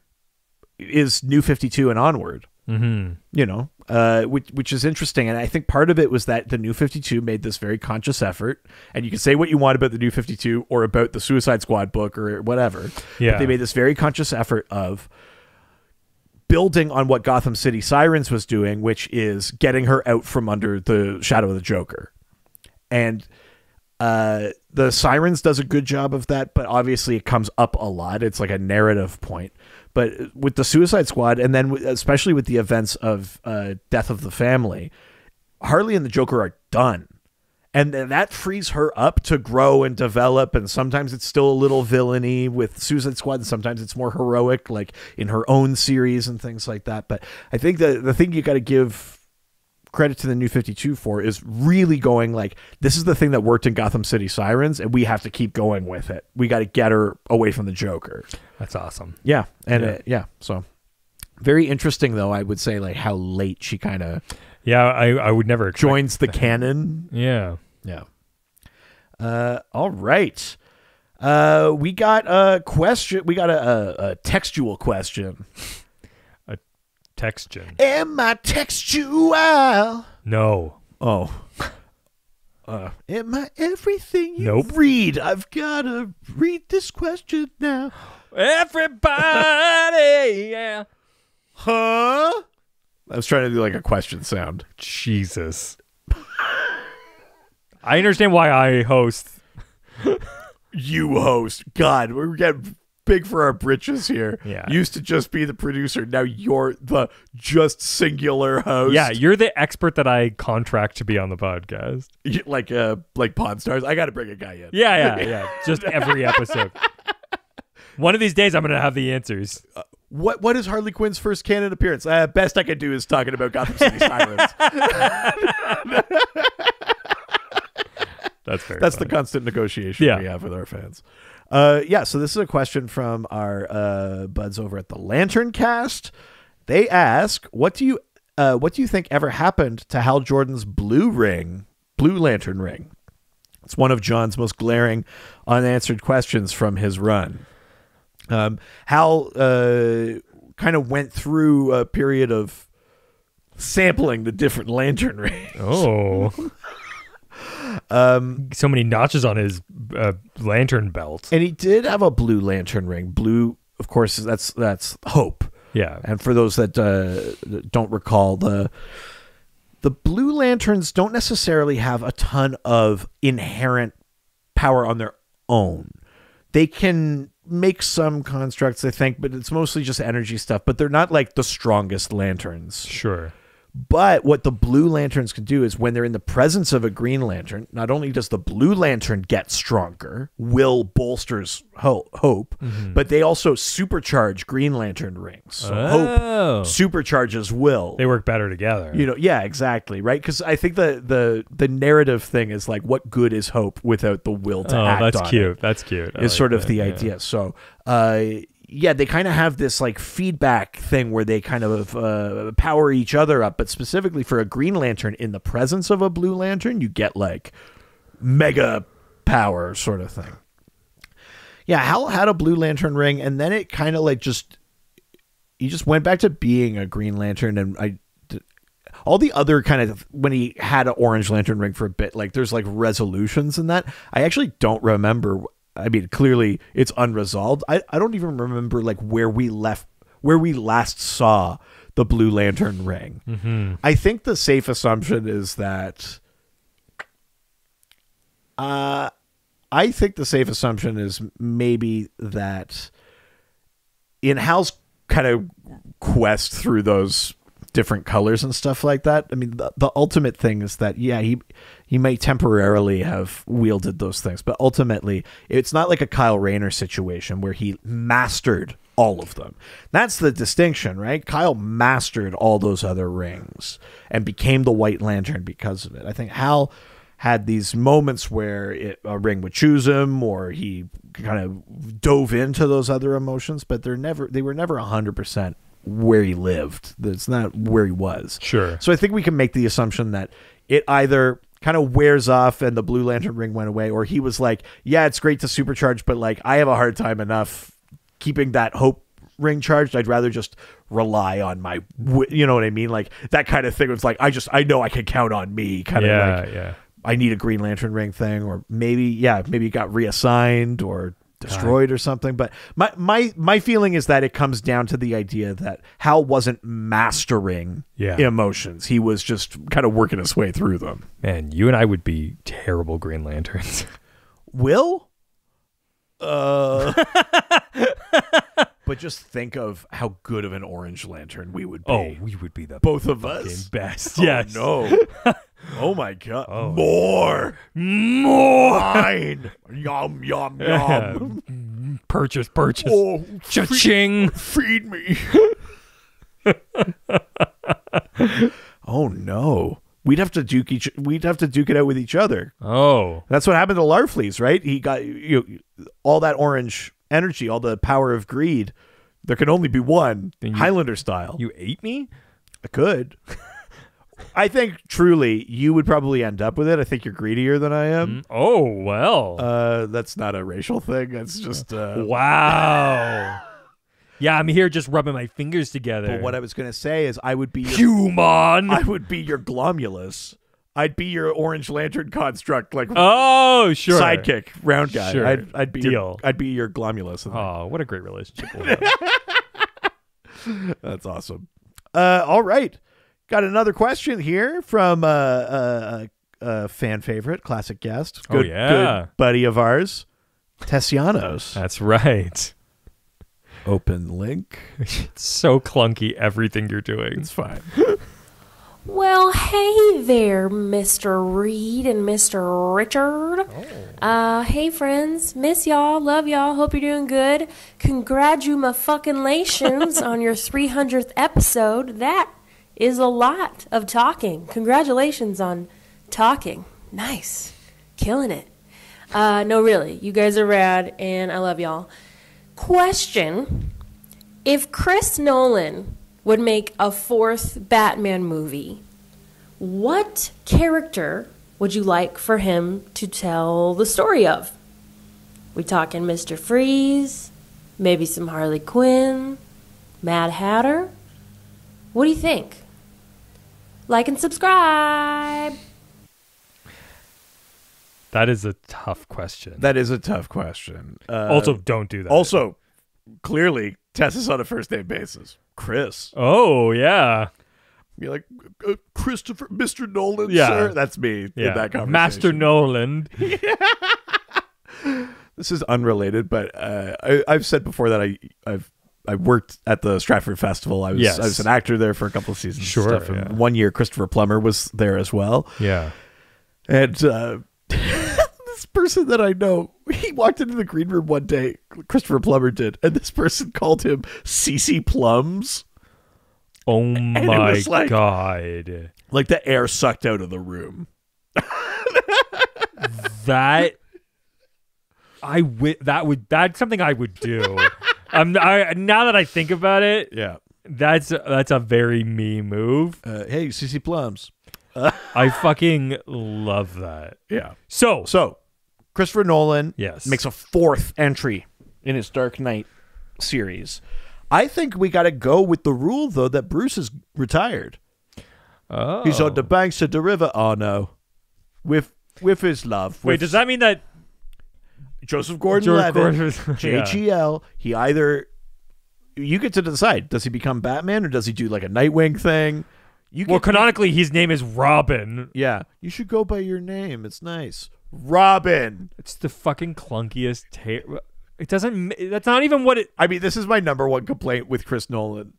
is New Fifty Two and onward. Mm-hmm. You know, uh, which which is interesting, and I think part of it was that the New Fifty Two made this very conscious effort, and you can say what you want about the New Fifty Two or about the Suicide Squad book or whatever. Yeah. but they made this very conscious effort of building on what Gotham City Sirens was doing, which is getting her out from under the shadow of the Joker. And uh, the Sirens does a good job of that, but obviously it comes up a lot. It's like a narrative point. But with the Suicide Squad, and then especially with the events of uh, Death of the Family, Harley and the Joker are done. And that frees her up to grow and develop. And sometimes it's still a little villainy with Suicide Squad, and sometimes it's more heroic, like in her own series and things like that. But I think the the thing you got to give credit to the new 52 for is really going like this is the thing that worked in Gotham City Sirens and we have to keep going with it. We got to get her away from the Joker. That's awesome. Yeah, and Yeah. yeah, yeah so very interesting though I would say like how late she kind of Yeah, I, I would never joins the that. canon. Yeah. Yeah. Uh all right. Uh we got a question we got a, a, a textual question. Textion. Am I textual? No. Oh. Uh, am I everything you Nope. read? I've got to read this question now. Everybody, yeah. Huh? I was trying to do like a question sound. Jesus. I understand why I host. You host. God, we're getting big for our britches here. Yeah. Used to just be the producer. Now you're the just singular host. Yeah, you're the expert that I contract to be on the podcast. You- like uh like Pawn Stars. I got to bring a guy in. Yeah, yeah, yeah. Just every episode. One of these days, I'm gonna have the answers. What what is Harley Quinn's first canon appearance? Uh, best I could do is talking about Gotham City Sirens. That's fair. That's the constant negotiation Yeah. we have with our fans. Uh, yeah, so this is a question from our uh, buds over at the Lantern Cast. They ask, "What do you, uh, what do you think ever happened to Hal Jordan's blue ring, blue lantern ring?" It's one of John's most glaring unanswered questions from his run. Um, Hal uh, kind of went through a period of sampling the different lantern rings. Oh. um, so many notches on his uh, lantern belt. And he did have a blue lantern ring. Blue, of course, that's that's hope. Yeah. And for those that uh, that don't recall, the the blue lanterns don't necessarily have a ton of inherent power on their own. They can make some constructs, I think, but it's mostly just energy stuff. But they're not like the strongest lanterns. Sure. But what the blue lanterns can do is when they're in the presence of a green lantern, not only does the blue lantern get stronger, will bolsters ho- hope, Mm-hmm. but they also supercharge green lantern rings. So Oh. hope supercharges will. They work better together. you know, yeah, exactly, right? Because I think the the the narrative thing is like, what good is hope without the will to oh, act that's cute. That's cute. I is like sort of that, the yeah. idea. So, uh, yeah, they kind of have this like feedback thing where they kind of uh, power each other up. But specifically for a Green Lantern, in the presence of a Blue Lantern, you get like mega power sort of thing. Yeah, Hal had a Blue Lantern ring, and then it kind of like just he just went back to being a Green Lantern, and I. All the other kind of when he had an Orange Lantern ring for a bit, like there's like resolutions in that. I actually don't remember. I mean, clearly it's unresolved. I, I don't even remember like where we left, where we last saw the Blue Lantern ring. Mm-hmm. I think the safe assumption is that. Uh, I think the safe assumption is maybe that in Hal's kind of quest through those different colors and stuff like that. I mean, the, the ultimate thing is that yeah, he he may temporarily have wielded those things, but ultimately, it's not like a Kyle Rayner situation where he mastered all of them. That's the distinction, right? Kyle mastered all those other rings and became the White Lantern because of it. I think Hal had these moments where it, a ring would choose him or he kind of dove into those other emotions but they're never they were never 100% where he lived That's not where he was Sure. so i think we can make the assumption that it either kind of wears off and the blue lantern ring went away or he was like yeah it's great to supercharge but like i have a hard time enough keeping that hope ring charged i'd rather just rely on my you know what i mean like that kind of thing was like i just i know i can count on me kind of yeah, like yeah. i need a green lantern ring thing or maybe yeah maybe it got reassigned or destroyed or something but my my my feeling is that it comes down to the idea that hal wasn't mastering Yeah. emotions he was just kind of working his way through them Man, you and I would be terrible Green Lanterns. Will? Uh But just think of how good of an orange lantern we would be. oh, we would be the both of us. best. Oh, yes. no. oh my god. Oh. More. More. Mine. yum yum yum. purchase, purchase. oh, Cha-ching. feed me. oh no. We'd have to duke each we'd have to duke it out with each other. Oh. That's what happened to Larfleeze, right? He got you know, all that orange energy, all the power of greed. There can only be one, you- Highlander style. You ate me? I could. I think truly you would probably end up with it. I think you're greedier than I am. Oh, well. Uh, that's not a racial thing. That's just. Uh, wow. yeah, I'm here just rubbing my fingers together. but what I was gonna say is, I would be. Your, Human. I would be your glomulus. I'd be your Orange Lantern construct, like oh, sure. sidekick, round guy. Sure. I'd, I'd be Your, Deal. I'd be your glomulus. Oh, what a great relationship. we'll. That's awesome. Uh, all right. Got another question here from uh, uh, uh, fan favorite, classic guest, Oh, good, yeah. good buddy of ours, Tessianos. That's right. Open link. It's so clunky, everything you're doing. It's fine. Well, hey there, Mr. Reed and Mr. Richard. Uh, hey friends, miss y'all, love y'all, hope you're doing good. Congratulations on your 300th episode. That is a lot of talking. Congratulations on talking. Nice. Killing it. Uh, no, really, you guys are rad, and I love y'all. Question If Chris Nolan would make a fourth Batman movie, what character would you like for him to tell the story of? We talking Mr. Freeze, maybe some Harley Quinn, Mad Hatter? What do you think? Like and subscribe. That is a tough question. That is a tough question. Uh, also, don't do that. also, clearly, Tess is on a first name basis. Chris. oh yeah, Be like, uh, Christopher, Mr. Nolan, Yeah. sir. That's me in yeah. that conversation. Master Nolan. This is unrelated, but uh, I, I've said before that I, I've I worked at the Stratford Festival. I was Yes. I was an actor there for a couple of seasons. Sure, stuff, yeah. one year Christopher Plummer was there as well. Yeah. And uh, this person that I know, he walked into the green room one day. Christopher Plummer did, and this person called him CC Plums. Oh my like- god. Like the air sucked out of the room. That I wi- that would that's something I would do. um, I now that I think about it, Yeah. that's that's a very me move. Uh, hey, CC Plums. I fucking love that. Yeah. So, So, Christopher Nolan Yes. makes a fourth entry in his Dark Knight series. I think we got to go with the rule, though, that Bruce is retired. oh. He's on the banks of the river. Oh no, with with his love. Wait, with does that mean that Joseph Gordon-Levitt. JGL? He either you get to decide. Does he become Batman or does he do like a Nightwing thing? You Well, canonically, his name is Robin. yeah, you should go by your name. It's nice, Robin. It's the fucking clunkiest. Ta- it doesn't. That's not even what it. I mean, this is my number one complaint with Chris Nolan.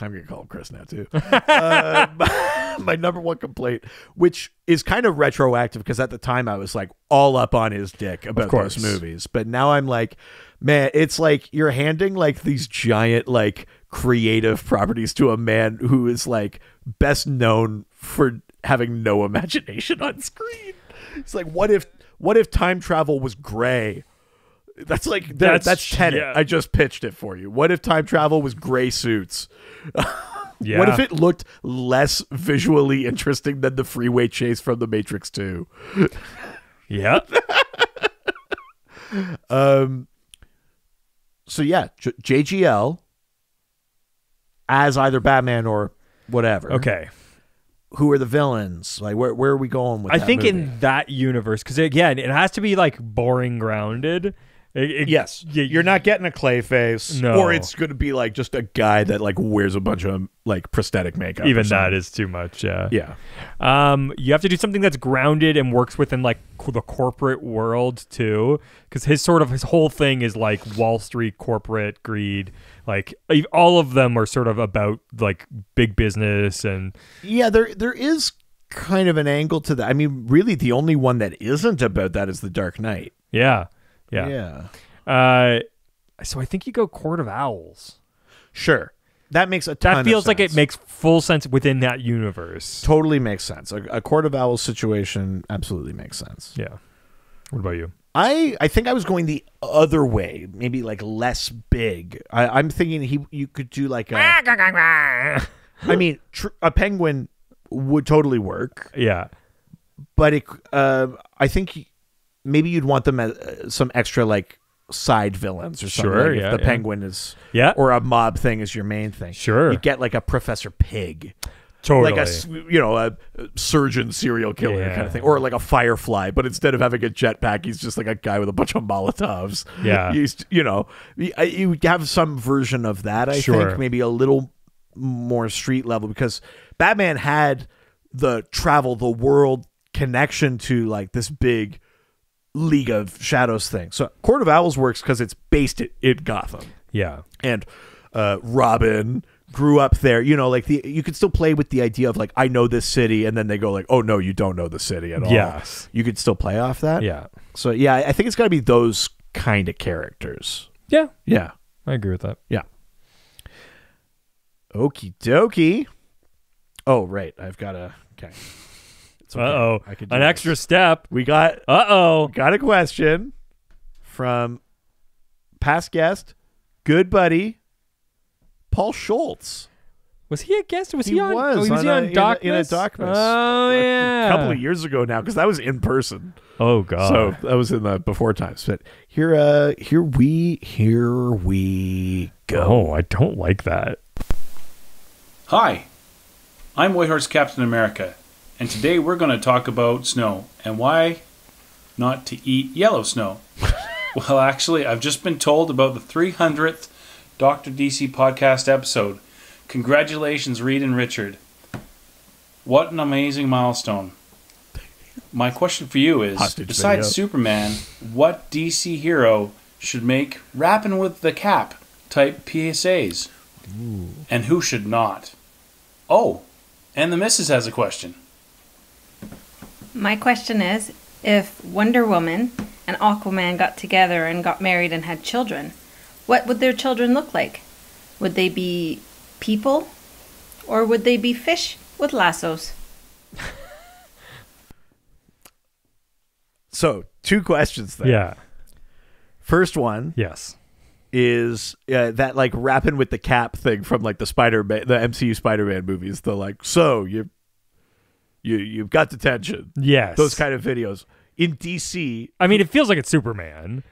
I'm gonna call him Chris now too. uh, my, my number one complaint, which is kind of retroactive, because at the time I was like all up on his dick about those movies, but now I'm like, man, it's like you're handing like these giant like creative properties to a man who is like best known for having no imagination on screen. It's like, what if, what if time travel was gray? That's like That's- that's Tenet. yeah. I just pitched it for you. What if time travel was gray suits? Yeah. What if it looked less visually interesting than the freeway chase from The Matrix 2? Yeah. Um. So yeah, J- JGL as either Batman or whatever. Okay. Who are the villains? Like where where are we going with? I that think movie? in that universe, because again, it has to be like boring grounded. It- it- Yes, y- you're not getting a clay face, No. or it's going to be like just a guy that like wears a bunch of like prosthetic makeup. Even that is too much. Yeah. yeah. Um, you have to do something that's grounded and works within like co- the corporate world too, because his sort of his whole thing is like Wall Street corporate greed. Like all of them are sort of about like big business and Yeah, there there is kind of an angle to that. I mean, really, the only one that isn't about that is the Dark Knight. yeah, yeah. Yeah. Uh, so I think you go Court of Owls. Sure. That makes a ton That feels like it makes full sense within that universe. totally makes sense. A, a Court of Owls situation absolutely makes sense. Yeah. What about you? I I think I was going the other way, maybe like less big. I, I'm thinking he you could do like a. I mean, tr- a penguin would totally work, Yeah. but it. Uh, I think maybe you'd want them as uh, some extra like side villains or something. Sure, like if yeah, the yeah. penguin is Yeah. or a mob thing is your main thing. Sure. you get like a Professor Pyg. Totally. like a you know a surgeon serial killer Yeah. kind of thing, or like a firefly. But instead of having a jetpack, he's just like a guy with a bunch of Molotovs. Yeah. he's you know you have some version of that. I Sure. think maybe a little more street level because Batman had the travel the world connection to like this big League of Shadows thing. So Court of Owls works because it's based in, in Gotham yeah. and uh, Robin grew up there. You know, like the you could still play with the idea of like I know this city, and then they go like, oh no, you don't know the city at all. Yes. you could still play off that. Yeah. So yeah, I think it's got to be those kind of characters. Yeah. Yeah. I agree with that. Yeah. Okie dokie. Oh right, I've got a okay. It's Uh oh, I could An this. extra step. We got Uh oh. got a question from past guest, good buddy, Paul Schultz. Was he a guest? Was he, He on? was oh, was on he a- on in a- in a Darkness. Oh yeah. a couple of years ago now because that was in person. Oh god. So that was in the before times. But here, uh, here we, here we go. oh, I don't like that. Hi, I'm Whitehorse Captain America, and today we're going to talk about snow and why not to eat yellow snow. well, actually, I've just been told about the 300th Dr. DC podcast episode. Congratulations, Reed and Richard. What an amazing milestone. My question for you is Hostage besides video. Superman, what DC hero should make rapping with the cap type PSAs? And who should not? Oh, and the missus has a question. My question is if Wonder Woman and Aquaman got together and got married and had children, what would their children look like? Would they be people or would they be fish with lassos? So two questions there. Yeah. First one Yes. is uh, that like rapping with the cap thing from like the Spider Man, the MCU Spider Man movies. The like, so you, you, you've got detention. Yes. Those kind of videos in DC. I mean, it feels like it's Superman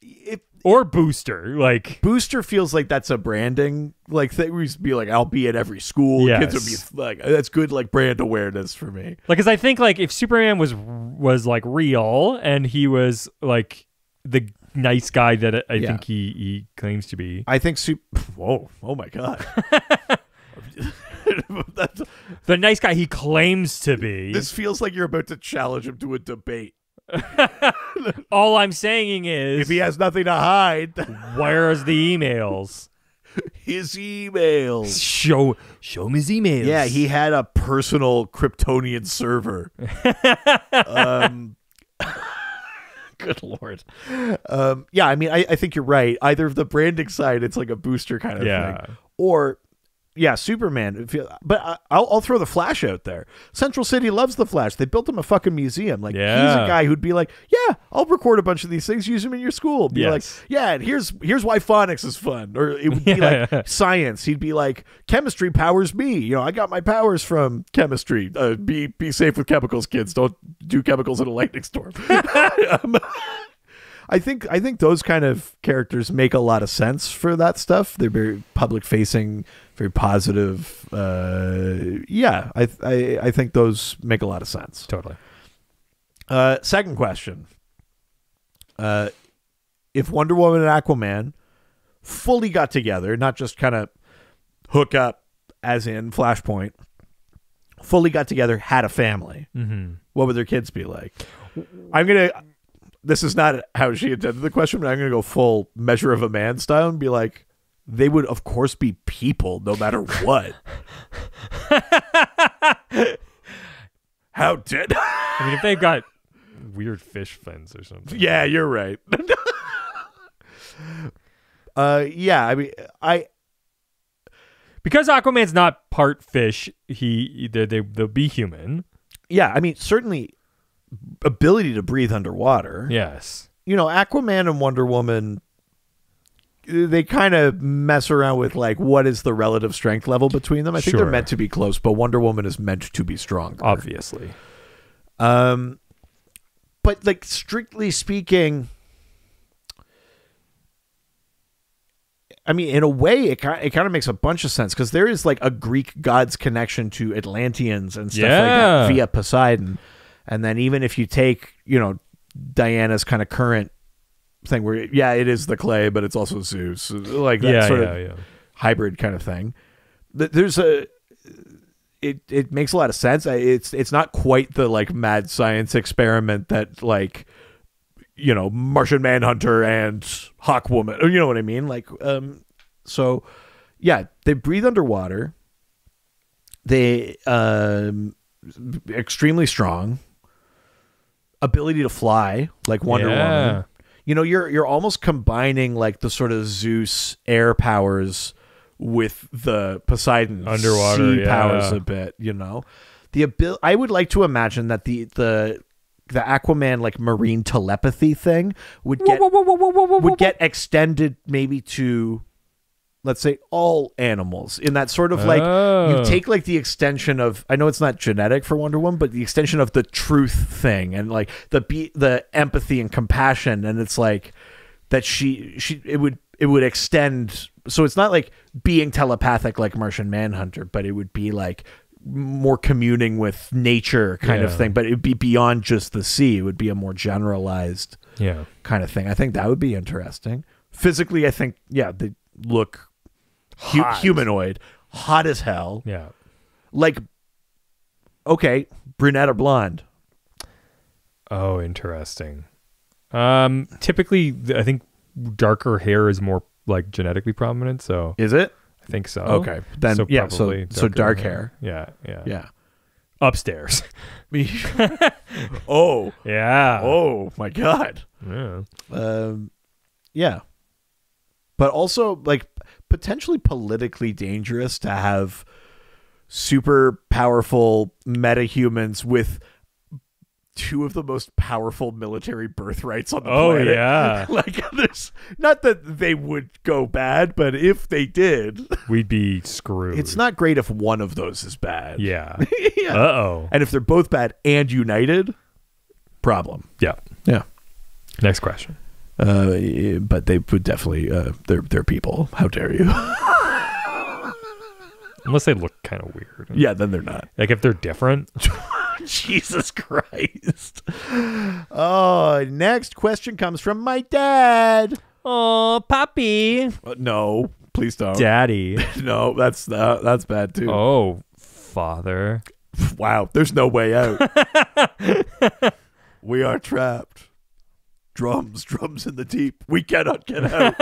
It, or Booster. Like, Booster feels like that's a branding like thing. We used to be like, I'll be at every school. Yes. Kids would be like, that's good like brand awareness for me. like, because I think like if Superman was was like real and he was like the nice guy that I Yeah. think he he claims to be. I think. Whoa! Oh my god! The nice guy he claims to be. this feels like you're about to challenge him to a debate. All I'm saying is, If he has nothing to hide, where's the emails? his emails. Show show him his emails. Yeah, he had a personal Kryptonian server. um, good lord. Um, yeah, I mean, I, I think you're right. Either the branding side, it's like a booster kind of Yeah. thing, or yeah, Superman. But I, I'll, I'll throw the Flash out there. Central City loves the Flash. They built him a fucking museum. Like he's a guy who'd be like, yeah, I'll record a bunch of these things, use them in your school. Be Yes. like, yeah, and here's here's why phonics is fun. Or it would be Yeah. like science. He'd be like, chemistry powers me. You know, I got my powers from chemistry. Uh, be be safe with chemicals, kids. Don't do chemicals in a lightning storm. Um, I think I think those kind of characters make a lot of sense for that stuff. They're very public facing, very positive. Uh, yeah, I, I I think those make a lot of sense. Totally. Uh, second question: uh, If Wonder Woman and Aquaman fully got together, not just kind of hook up, as in Flashpoint, fully got together, had a family, Mm-hmm. what would their kids be like? I'm gonna. This is not how she intended the question, but I'm gonna go full measure of a man style and be like, they would of course be people no matter what. how did? I mean, if they've got weird fish fins or something. yeah, you're right. uh, yeah. I mean, I Because Aquaman's not part fish, he they they they'll be human. yeah. I mean, certainly ability to breathe underwater. Yes. you know, Aquaman and Wonder Woman, they kind of mess around with like what is the relative strength level between them. I think Sure. they're meant to be close, but Wonder Woman is meant to be strong, Obviously. Um, but like strictly speaking, I mean, in a way, it kind it kind of makes a bunch of sense because there is like a Greek god's connection to Atlanteans and stuff like that via Poseidon, and then even if you take you know Diana's kind of current thing where yeah, it is the clay, but it's also Zeus, like that Yeah, sort yeah, of yeah. hybrid kind of thing. There's a it it makes a lot of sense. It's it's not quite the like mad science experiment that like you know Martian Manhunter and Hawk Woman. You know what I mean? Like um so yeah, they breathe underwater. They um extremely strong ability to fly like Wonder Yeah. Woman. You know, you're you're almost combining like the sort of Zeus air powers with the Poseidon Underwater, sea powers a bit, you know. The abil- I would like to imagine that the the the Aquaman like marine telepathy thing would get would get extended maybe to let's say all animals in that sort of like Oh. you take like the extension of I know it's not genetic for Wonder Woman, but the extension of the truth thing and like the be the empathy and compassion and it's like that she she it would it would extend so it's not like being telepathic like Martian Manhunter, but it would be like more communing with nature kind of thing, but it would be beyond just the sea. It would be a more generalized Yeah. kind of thing. I think that would be interesting. Physically, I think yeah, they look hu- humanoid, hot as hell. Yeah. Like, okay, brunette or blonde? Oh, interesting. Um, typically, I think darker hair is more like genetically prominent. So Is it? I think so. Okay, then yeah, so- so dark hair. Yeah, yeah, Yeah. Upstairs. oh, yeah. oh my god. Yeah. Um, yeah, but also like potentially politically dangerous to have super powerful metahumans with two of the most powerful military birthrights on the Oh, planet. yeah. like there's not that they would go bad, but if they did, We'd be screwed. it's not great if one of those is bad. Yeah. yeah. Uh oh. And if they're both bad and united, problem. Yeah. Yeah. Next question. Uh, but they would definitely uh, they're they're people. How dare you? Unless they look kind of weird. yeah, then they're not. Like if they're different. Jesus Christ. Oh, next question comes from my dad. Oh, puppy. Uh, no, please don't. Daddy. No, that's uh, that's bad too. Oh, father. Wow, there's no way out. we are trapped. Drums, drums in the deep. We cannot get out.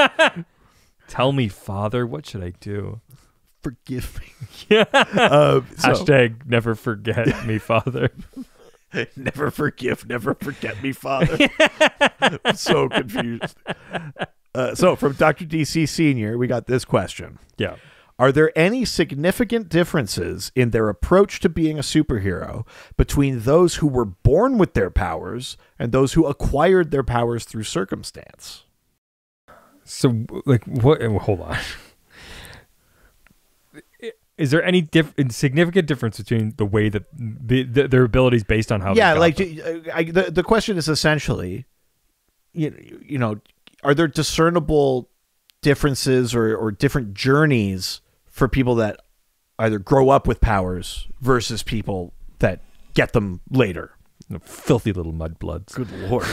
Tell me, father, what should I do? Forgive me. Yeah. Um, so- Hashtag never forget me, father. never forgive, never forget me, Father. I'm so confused. Uh, so, from Dr. DC Senior, we got this question: Yeah. Are there any significant differences in their approach to being a superhero between those who were born with their powers and those who acquired their powers through circumstance? So, like, what? uh, Hold on. Is there any diff- significant difference between the way that the, the, their abilities based on how? they yeah, like? I, the the question is essentially, you you know, are there discernible differences or or different journeys for people that either grow up with powers versus people that get them later? filthy little mudbloods. Good lord.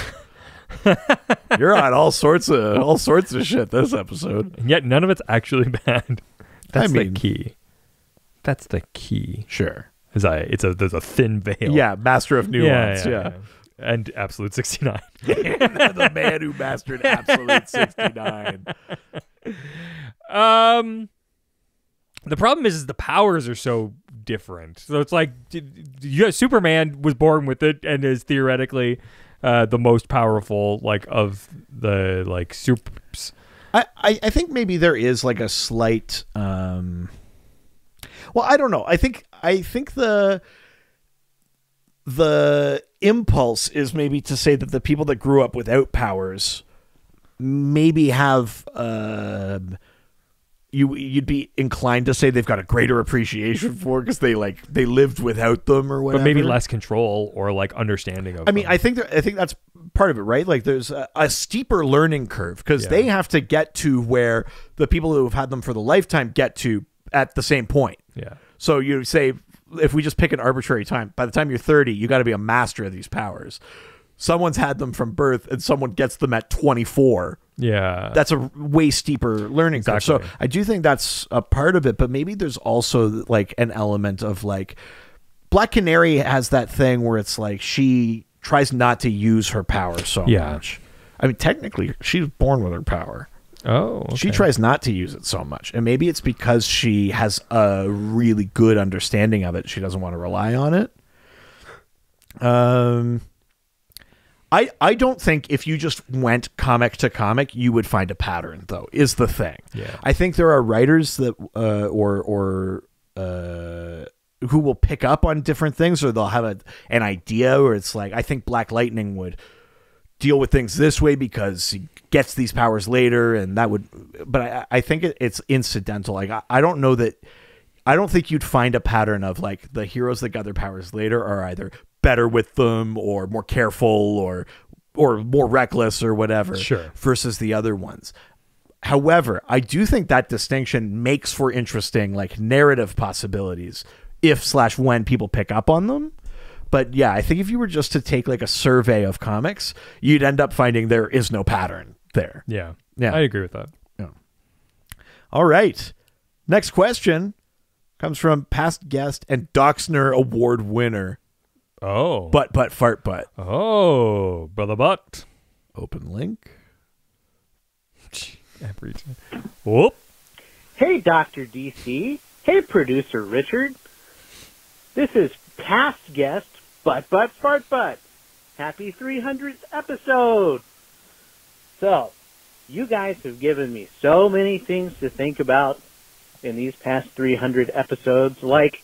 You're on all sorts of all sorts of shit this episode. And yet none of it's actually bad. That's mean- the key. That's the key. Sure. Is I it's a there's a thin veil. Yeah, master of nuance. Yeah, And absolute sixty nine. the man who mastered absolute sixty nine. Um, the problem is, is the powers are so different. So it's like you Superman was born with it and is theoretically uh, the most powerful, like of the like supers. I, I, think maybe there is like a slight um well i don't know i think i think the the impulse is maybe to say that the people that grew up without powers maybe have um you you'd be inclined to say they've got a greater appreciation for because they like they lived without them or whatever but maybe less control or like understanding of. I mean, them. I think that, I think that's part of it, right? Like, there's a, a steeper learning curve because they have to get to where the people who have had them for the lifetime get to at the same point. yeah. So you say, if we just pick an arbitrary time, by the time you're 30, you got to be a master of these powers. Someone's had them from birth, and someone gets them at 24. Yeah. That's a way steeper learning curve. So I do think that's a part of it, but maybe there's also like an element of like Black Canary has that thing where it's like she tries not to use her power so Yeah. much. I mean, technically, she's born with her power. oh, She tries not to use it so much. And maybe it's because she has a really good understanding of it. She doesn't want to rely on it. Um I I don't think if you just went comic to comic, you would find a pattern though. Is the thing. Yeah. I think there are writers that uh or or uh who will pick up on different things or they'll have a an idea where it's like I think Black Lightning would deal with things this way because he gets these powers later and that would but i, I think it, it's incidental like I, I don't know that i don't think you'd find a pattern of like the heroes that got their powers later are either better with them or more careful or or more reckless or whatever Sure. versus the other ones however i do think that distinction makes for interesting like narrative possibilities if slash when people pick up on them but yeah, I think if you were just to take like a survey of comics, you'd end up finding there is no pattern there. Yeah. Yeah. I agree with that. Yeah. All right. Next question comes from past guest and Doxner award winner. Oh. Butt butt fart butt. Oh, brother butt. Open link. Every time. Whoop. Hey, Dr. DC. Hey, producer Richard. This is past guest Butt Butt Fart Butt. Happy 300th episode. So, you guys have given me so many things to think about in these past 300 episodes, like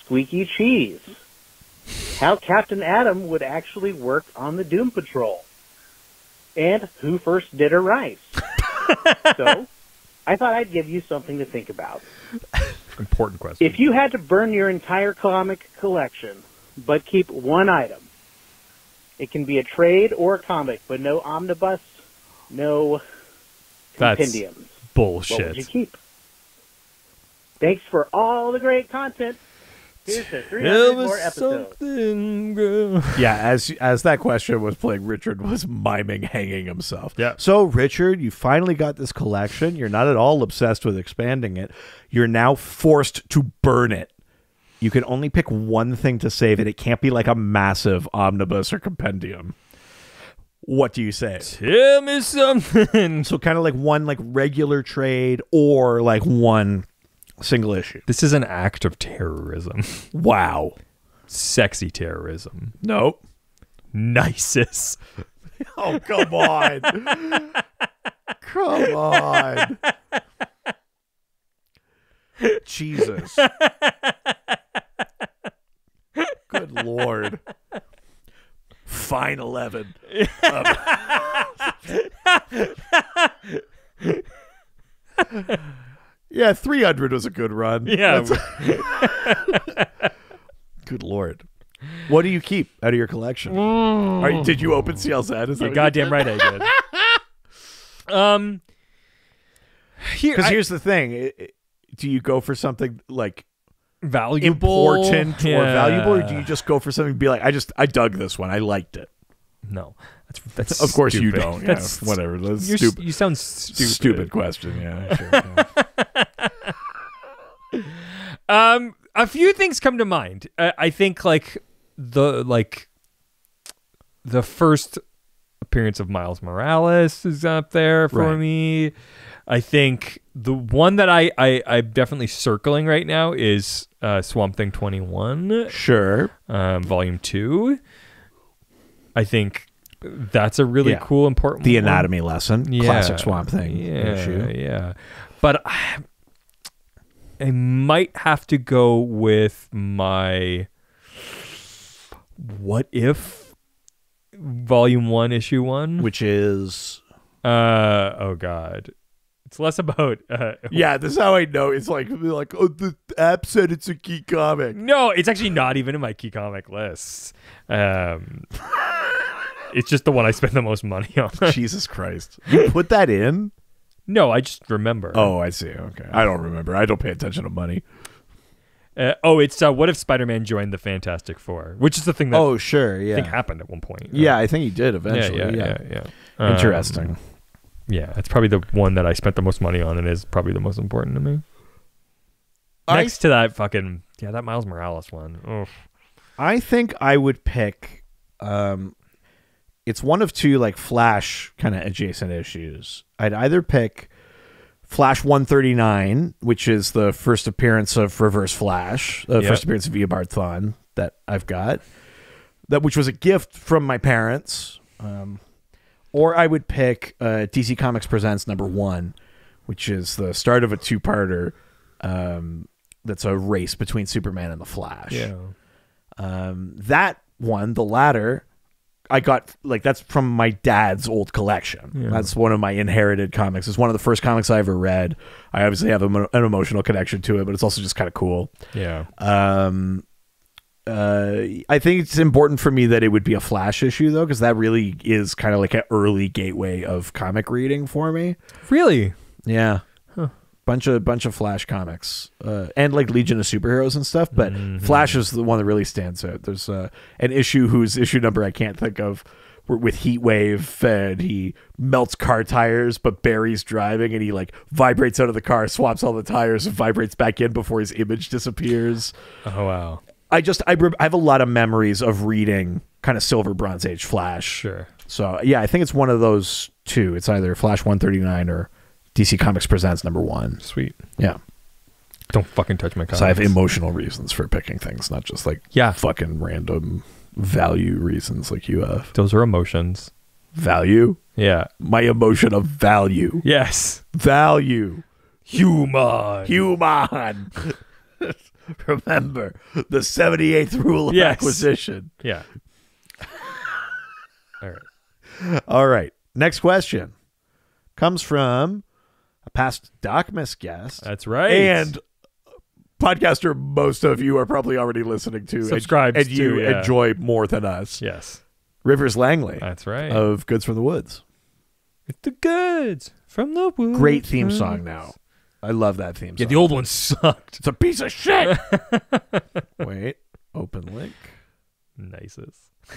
squeaky cheese, how Captain Atom would actually work on the Doom Patrol, and who first did a rice. so, I thought I'd give you something to think about. Important question. If you had to burn your entire comic collection, but keep one item, it can be a trade or a comic, but no omnibus, no That's compendiums. What would bullshit. you keep? Thanks for all the great content. Here's to 300 more episodes. something, girl. Yeah, as as that question was playing, Richard was miming hanging himself. Yeah. So, Richard, you finally got this collection. You're not at all obsessed with expanding it. You're now forced to burn it. You can only pick one thing to save it. It can't be like a massive omnibus or compendium. What do you say? Tell me something. So, kind of like one like regular trade or like one single issue. This is an act of terrorism. Wow. Sexy terrorism. Nope. Nicest. Oh, come on. come on. Jesus. Good lord. Fine 11. Um, yeah, 300 was a good run. Yeah. Good lord. What do you keep out of your collection? Are you- did you open CLZ? Is that You're what you goddamn right I did. um, here, Because I- here's the thing: do you go for something like valuable, important or Yeah. valuable, or do you just go for something and be like, I just I dug this one, I liked it? No, that's that's. Of course you don't. Yeah, That's whatever. That's stupid. You sound stupid. Stupid question. Yeah. Sure, yeah. Um, a few things come to mind. Uh, I think like the like the first appearance of Miles Morales is up there for Right. me. I think the one that I, I I'm definitely circling right now is uh, Swamp Thing 21, sure. um, Volume Two. I think that's a really Yeah. cool, important. The one. anatomy lesson, Yeah. classic Swamp Thing yeah, issue. Yeah, but I, I might have to go with my what if volume one issue one, Which is uh oh god, it's less about uh, yeah. This is how I know. It's like like oh, the app said it's a key comic. No, it's actually not even in my key comic lists. Um, it's just the one I spend the most money on. Jesus Christ! You put that in? no, I just remember. Oh, I see. Okay, I don't remember. I don't pay attention to money. Uh, oh, it's uh, what if Spider-Man joined the Fantastic Four, which is the thing that Oh, sure. yeah I think Yeah. happened at one point. Yeah, I think he did yeah, eventually. yeah, Yeah, yeah, yeah. Interesting. Um, yeah, it's probably the one that I spent the most money on, and is probably the most important to me. I- Next to that fucking yeah, that Miles Morales one. Oof. I think I would pick. Um, it's one of two like Flash kind of adjacent issues. I'd either pick Flash 139, which is the first appearance of Reverse Flash, the Yep. first appearance of Eobard Thawne that I've got, that which was a gift from my parents. Um, or I would pick uh, DC Comics Presents number one, which is the start of a two-parter. Um, that's a race between Superman and the Flash. Yeah. Um, that one, the latter, I got like that's from my dad's old collection. Yeah. That's one of my inherited comics. It's one of the first comics I ever read. I obviously have a, an emotional connection to it, but it's also just kind of cool. Yeah. Um, uh, I think it's important for me that it would be a Flash issue though, because that really is kind of like an early gateway of comic reading for me. Really? Yeah. Bunch of bunch of Flash comics, uh, and like Legion of Superheroes and stuff. But Flash is the one that really stands out. There's uh, an issue whose issue number I can't think of, with Heat Wave, and he melts car tires, but Barry's driving, and he like vibrates out of the car, swaps all the tires, and vibrates back in before his image disappears. Oh wow. I just I, I have a lot of memories of reading kind of Silver Bronze Age Flash. Sure. So yeah, I think it's one of those two. It's either Flash 139 or DC Comics Presents number one. Sweet. Yeah. Don't fucking touch my comics. So I have emotional reasons for picking things, not just like Yeah. fucking random value reasons like you have. Those are emotions. Value? Yeah. My emotion of value. Yes. Value. Human. Human. Remember the 78th rule of Yes. acquisition. Yeah. All right. All right. Next question comes from past Docmus guest. That's right. And podcaster most of you are probably already listening to and- Subscribes and, you to, yeah. enjoy more than us. yes. Rivers Langley That's right. of Goods from the Woods. It's the goods from the woods. Great theme song now. I love that theme song. Yeah, the old one sucked. It's a piece of shit. Wait, open link. Nicest.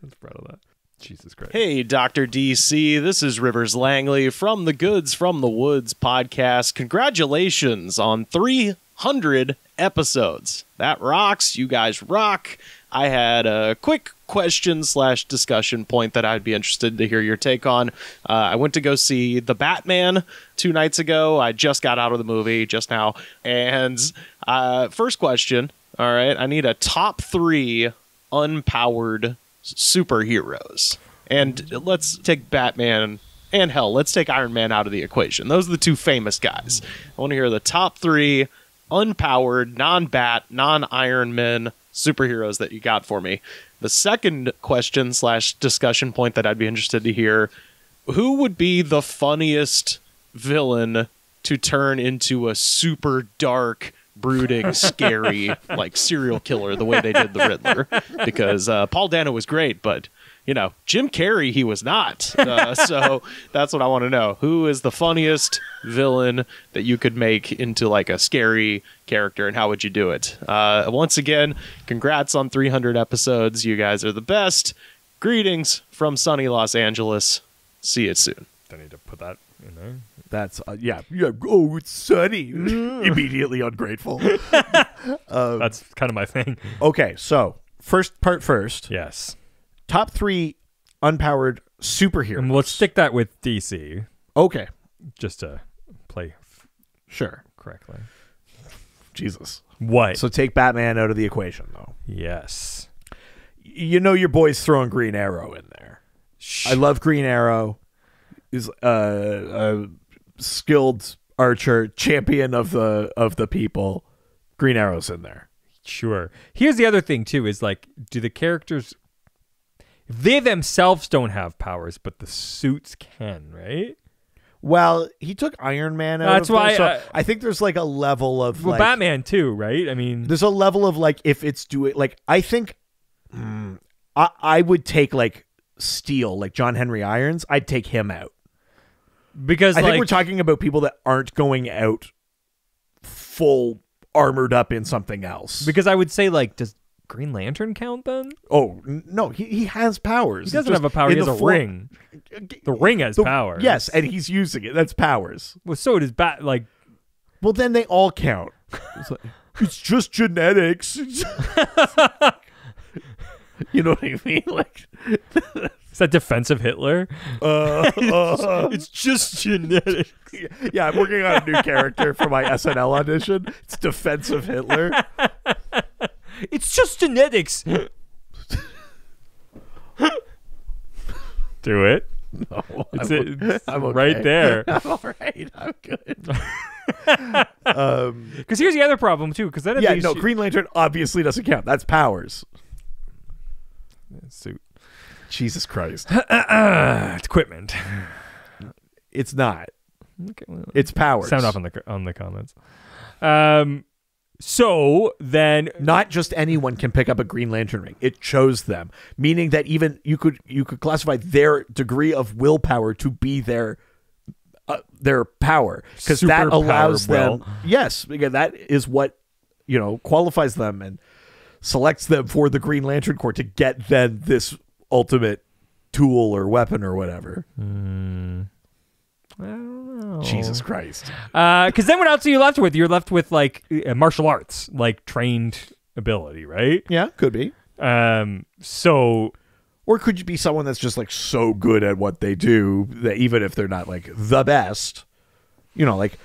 That's proud of that. Jesus Christ. Hey, Dr. DC, this is Rivers Langley from the Goods from the Woods podcast. Congratulations on 300 episodes. That rocks. You guys rock. I had a quick question slash discussion point that I'd be interested to hear your take on. Uh, I went to go see The Batman two nights ago. I just got out of the movie just now. And uh, first question all right, I need a top three unpowered superheroes. And let's take Batman And hell, let's take Iron Man out of the equation. Those are the two famous guys. I want to hear the top three unpowered, non Bat, non Iron Man superheroes that you got for me. The second question slash discussion point that I'd be interested to hear who would be the funniest villain to turn into a super dark, brooding, scary, like serial killer the way they did the Riddler? Because uh, Paul Dano was great, but you know, Jim Carrey, he was not. Uh, so that's what I want to know. Who is the funniest villain that you could make into like a scary character, and how would you do it? Uh, once again, congrats on 300 episodes. You guys are the best. Greetings from sunny Los Angeles. See you soon. I need to put that in there. That's uh, yeah, yeah. Oh, it's sunny. Immediately ungrateful. Um, That's kind of my thing. okay, so first part first. Yes. Top three unpowered superheroes. And let's stick that with DC Okay, just to play f- sure. correctly. Jesus. What? So take Batman out of the equation, though. yes. You know your boy's throwing Green Arrow in there. I love Green Arrow. Is uh, a skilled archer, champion of the of the people. Green Arrow's in there. Sure. Here's the other thing too: is like, do the characters? They themselves don't have powers, but the suits can, right? Well, he took Iron Man out. That's why so I- I think there's like a level of Well, like, Batman too, right? I mean, there's a level of like if it's doing like I think mm, I I would take like Steel, like John Henry Irons. I'd take him out. Because I like think we're talking about people that aren't going out full armored up in something else. because I would say like, does Green Lantern count then? oh no, he, he has powers. He doesn't have a power. He has a form- ring. The ring has The- power. Yes, and he's using it. That's powers. Well, so does Bat. Like, Well, then they all count. It's, like, it's just genetics. you know what I mean? Like, is that defensive Hitler? uh, uh, it's just genetics. yeah, I'm working on a new character for my SNL audition. It's defensive Hitler. It's just genetics. Do it. No, It's, I'm, it's I'm okay. right there. I'm all right. I'm good. um, Because here's the other problem too. Because then yeah, no, you- Green Lantern obviously doesn't count. That's powers. suit. Jesus Christ. it's equipment. It's not. Okay, well, It's powers. sound off on the on the comments. Um, so then Not just anyone can pick up a Green Lantern ring. It chose them, meaning that even you could you could classify their degree of willpower to be their uh, their power because that allows them. will. Yes, because that is what you know qualifies them and selects them for the Green Lantern Corps to get then this ultimate tool or weapon or whatever. I don't know. Jesus Christ. Because then what else are you left with? You're left with like uh, martial arts, like trained ability, right? Yeah, could be. Um. So Or could you be someone that's just like so good at what they do that even if they're not like the best, you know, like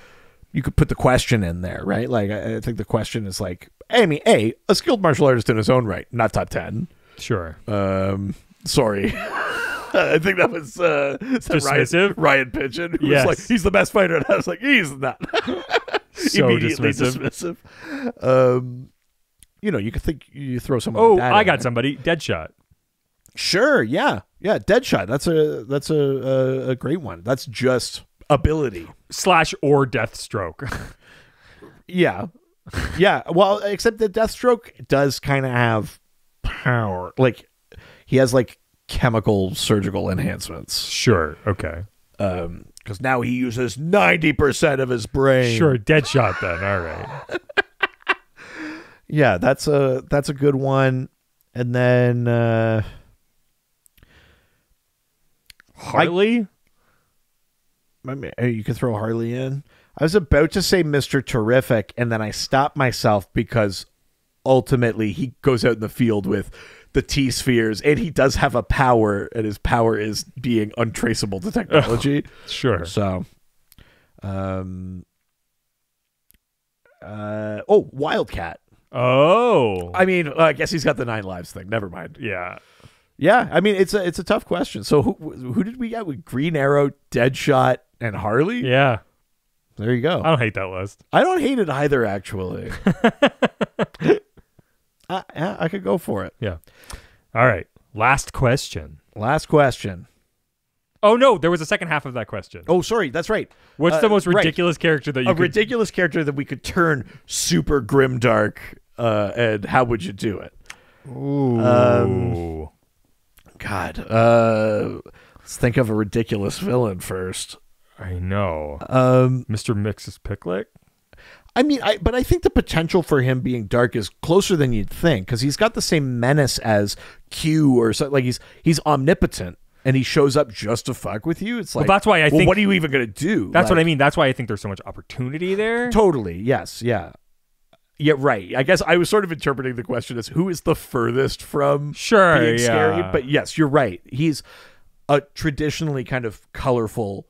you could put the question in there, right? Like I, I think the question is like, I mean, a a skilled martial artist in his own right, not top ten. sure. Um, sorry. I think that was uh, that? Ryan, Ryan Pigeon. Who Yes. was like, he's the best fighter, and I was like, he's not. So Immediately dismissive. dismissive. Um, you know, you could think you throw someone. Oh, like I got there. somebody. Deadshot. Sure, yeah, yeah. Deadshot. That's a that's a, a a great one. That's just ability. Slash or Deathstroke. Yeah, yeah. Well, except that Deathstroke does kind of have power. Like he has like chemical surgical enhancements. sure. Okay. Um, because now he uses ninety percent of his brain. Sure. Deadshot then. All right. Yeah, that's a that's a good one. And then uh Harley. I mean, uh, you could throw Harley in. I was about to say Mr. Terrific, and then I stopped myself because ultimately he goes out in the field with the T spheres, and he does have a power, and his power is being untraceable to technology. Sure. so, um, uh, oh, Wildcat. Oh. I mean, I guess he's got the nine lives thing. Never mind. yeah. Yeah, I mean it's a it's a tough question. So who who did we get with Green Arrow, Deadshot, and Harley? Yeah. There you go. I don't hate that list. I don't hate it either, actually. I, yeah, I could go for it. Yeah. All right. Last question. Last question. Oh no, there was a second half of that question. Oh, sorry, that's right. What's Uh, the most right. ridiculous character that you a could ridiculous character that we could turn super grim dark, uh, and how would you do it? Ooh. Um, God, uh, let's think of a ridiculous villain first. I know. Um, Mr. Mxyzptlk? I mean, I but I think the potential for him being dark is closer than you'd think because he's got the same menace as Q or something. Like he's he's omnipotent and he shows up just to fuck with you. It's Well, like that's why I well, think- what are you even gonna do? That's what I mean. That's why I think there's so much opportunity there. Totally. Yes. Yeah. Yeah. Right. I guess I was sort of interpreting the question as who is the furthest from Sure, being scary. yeah. But yes, you're right. He's a traditionally kind of colorful,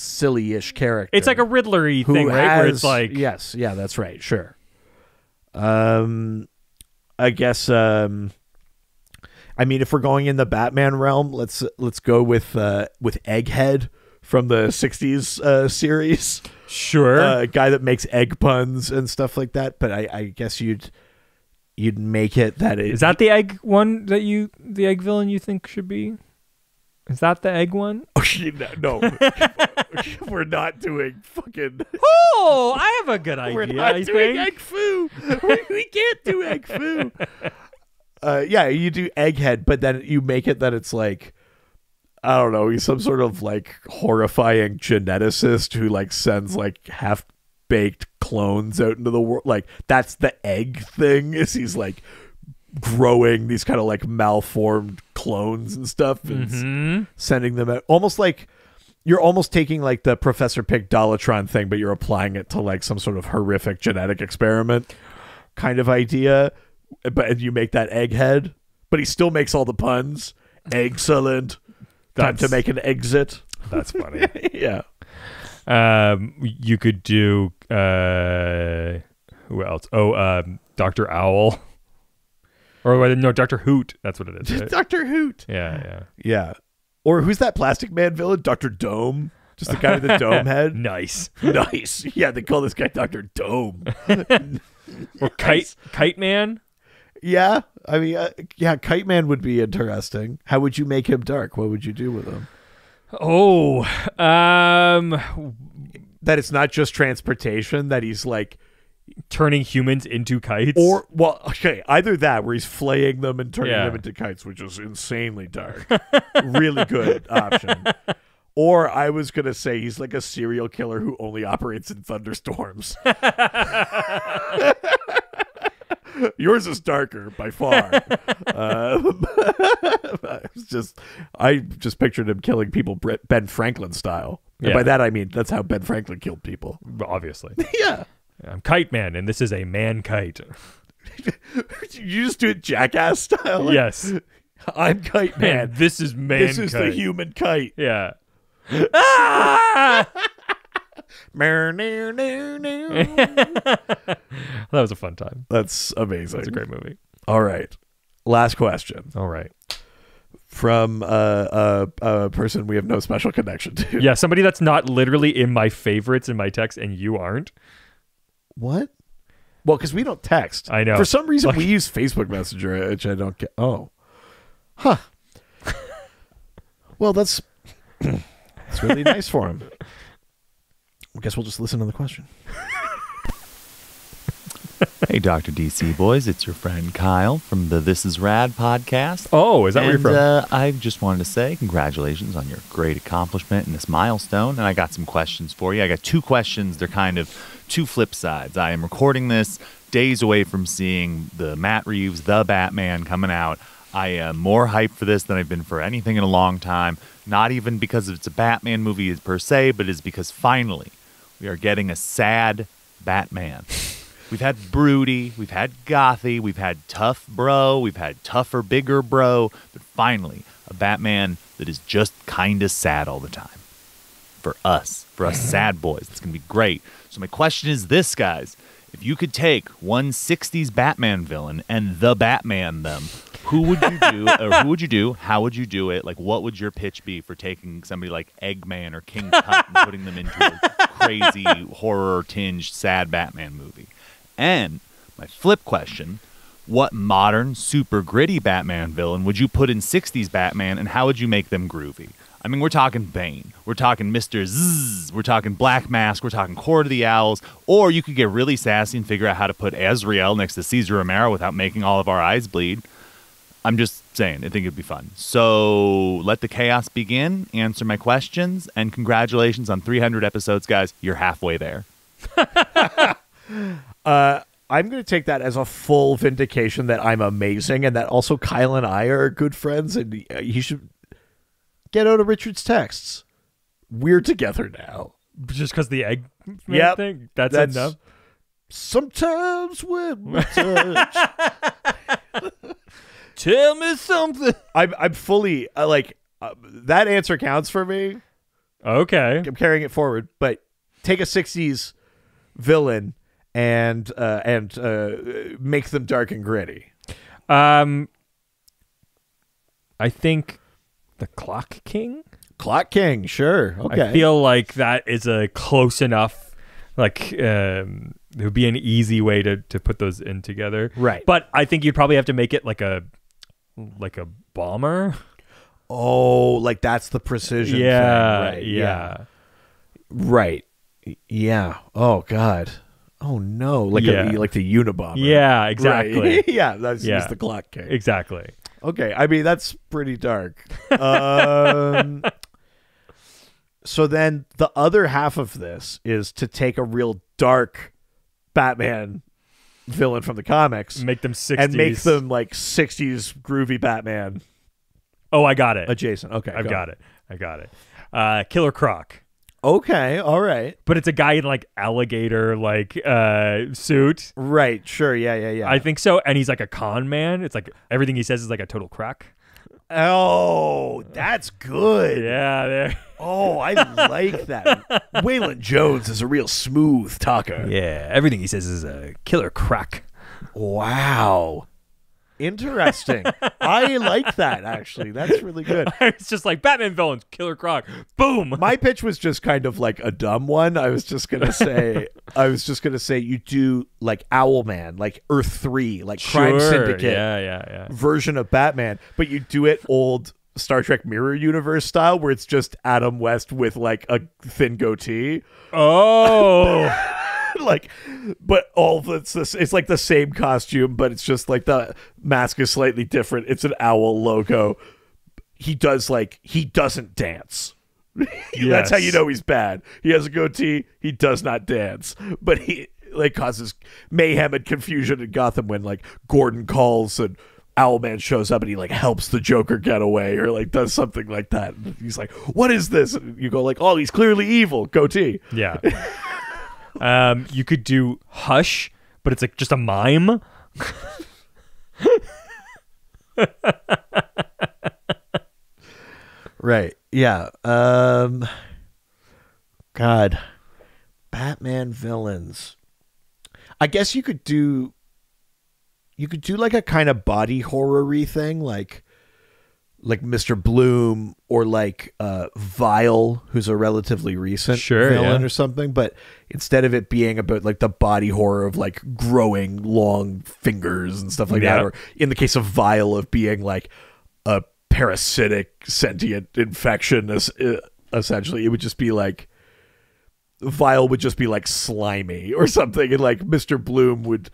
silly-ish character. It's like a Riddler-y thing, right? Where it's like yes, yeah, that's right. Sure. Um, I guess. Um, I mean, if we're going in the Batman realm, let's let's go with uh, with Egghead from the '60s uh, series. Sure. uh, a guy that makes egg puns and stuff like that. But I, I guess you'd you'd make it that it Is that the egg one that you the egg villain you think should be? Is that the egg one? Oh, shit, no, no. we're not doing fucking. Oh, I have a good idea. We're not I doing think. egg foo. we, we can't do egg foo. Uh, yeah, you do egghead, but then you make it that it's like I don't know, he's some sort of like horrifying geneticist who like sends like half baked clones out into the world. Like that's the egg thing. Is he's like growing these kind of like malformed clones and stuff and Mhm. sending them out almost like you're almost taking like the Professor Pyg Dollotron thing, but you're applying it to like some sort of horrific genetic experiment kind of idea. But and you make that egghead, but he still makes all the puns. Excellent. Time to make an exit. That's funny. yeah. Um, you could do uh, who else? Oh, um, Doctor Owl, or whether- no, Doctor Hoot. That's what it is. right? Doctor Hoot. Yeah, yeah. Yeah. Or who's that plastic man villain? Dr. Dome? Just the guy with the dome head? Nice. Nice. Yeah, they call this guy Dr. Dome. Or Kite Kite Man. Yeah. I mean, uh, yeah, Kite Man would be interesting. How would you make him dark? What would you do with him? Oh, um, That it's not just transportation, that he's like, turning humans into kites. or, well, okay, either that, where he's flaying them and turning Yeah. them into kites, which is insanely dark. really good option. Or I was going to say he's like a serial killer who only operates in thunderstorms. Yours is darker by far. um, just, I just pictured him killing people Ben Franklin style. And by that I mean that's how Ben Franklin killed people. obviously. yeah. I'm Kite Man, and this is a man kite. You just do it jackass style. Like, yes, I'm Kite Man. This is man. this is the human kite. Yeah. ah! That was a fun time. That's amazing. That's a great movie. All right. Last question All right. from uh, a, a person we have no special connection to. Yeah, somebody that's not literally in my favorites in my text, and you aren't. What? Well, because we don't text. I know. For some reason, Like- we use Facebook Messenger, which I don't get. Oh, huh. well, that's that's really nice for him. I guess we'll just listen to the question. Hey, Dr. DC boys, it's your friend Kyle from the This Is Rad podcast. Oh, is that where you're from? Uh, I just wanted to say congratulations on your great accomplishment and this milestone. And I got some questions for you. I got two questions. They're kind of two flip sides. I am recording this days away from seeing the Matt Reeves, The Batman, coming out. I am more hyped for this than I've been for anything in a long time. Not even because it's a Batman movie per se, but is because finally we are getting a sad Batman. We've had broody, we've had gothy, we've had tough bro, we've had tougher, bigger bro, but finally, a Batman that is just kind of sad all the time. For us, for us sad boys, it's going to be great. So, my question is this, guys. If you could take one 60s Batman villain and the Batman them, Who would you do, or who would you do? How would you do it? Like, what would your pitch be for taking somebody like Eggman or King Tut and putting them into a crazy horror tinged sad Batman movie? And my flip question: What modern, super gritty Batman villain would you put in '60s Batman, and how would you make them groovy? I mean, we're talking Bane, we're talking Mister Zsasz, we're talking Black Mask, we're talking Court of the Owls, or you could get really sassy and figure out how to put Azrael next to Cesar Romero without making all of our eyes bleed. I'm just saying, I think it'd be fun. So let the chaos begin. Answer my questions, and congratulations on 300 episodes, guys. You're halfway there. Uh, I'm going to take that as a full vindication that I'm amazing, and that also Kyle and I are good friends, and uh, he should get out of Richard's texts. We're together now. Just because the egg man Yep. thing? That's, That's- enough? Sometimes when we touch. Tell me something. I'm I'm fully uh, like uh, that answer counts for me. Okay. I'm carrying it forward, but take a '60s villain and uh, and uh, make them dark and gritty. Um, I think the Clock King. Clock King, sure. Okay. I feel like that is a close enough. Like, um, it would be an easy way to to put those in together. Right. But I think you'd probably have to make it like a like a bomber. Oh, like that's the precision. Yeah, Right. yeah. Right. Yeah. Oh God. Oh no. Like Yeah. a like the Unabomber. Yeah, Right. exactly. yeah. That's Yeah. the Clock King. Exactly. Okay, I mean that's pretty dark. Um, so then the other half of this is to take a real dark Batman villain from the comics, Make them 60s. and make them like '60s groovy Batman Oh, I got it. adjacent. Okay, I've go. got it. I got it. Uh, Killer Croc. Okay, all right, But it's a guy in like alligator like uh suit. right, sure, yeah, yeah, yeah. I think so. And he's like a con man. It's like everything he says is like a total crack. oh, that's good. Yeah, there. Oh, I like that. Waylon Jones is a real smooth talker. Yeah, everything he says is a killer crack. Wow. Interesting. I like that actually. That's really good. it's just like Batman villains, Killer Croc. Boom. My pitch was just kind of like a dumb one. I was just gonna say I was just gonna say you do like Owlman, like Earth Three, like Crime Sure. Syndicate Yeah, yeah, yeah. version of Batman, but you do it old Star Trek Mirror Universe style where it's just Adam West with like a thin goatee. Oh. like but all it's this it's like the same costume but it's just like the mask is slightly different it's an owl logo he does like he doesn't dance that's how you know he's bad he has a goatee he does not dance but he like causes mayhem and confusion in gotham when like gordon calls and Owlman shows up and he like helps the Joker get away or like does something like that. And he's like, "What is this?" And you go like, "Oh, he's clearly evil." Goatee. Yeah. um, you could do Hush, but it's like just a mime. Right. Yeah. Um God. Batman villains. I guess you could do you could do like a kind of body horror-y thing like like Mr. Bloom or like uh Vile, who's a relatively recent Sure, villain yeah. or something, but instead of it being about like the body horror of like growing long fingers and stuff like Yeah. that, or in the case of Vile of being like a parasitic sentient infection uh, essentially it would just be like Vile would just be like slimy or something and like Mr. Bloom would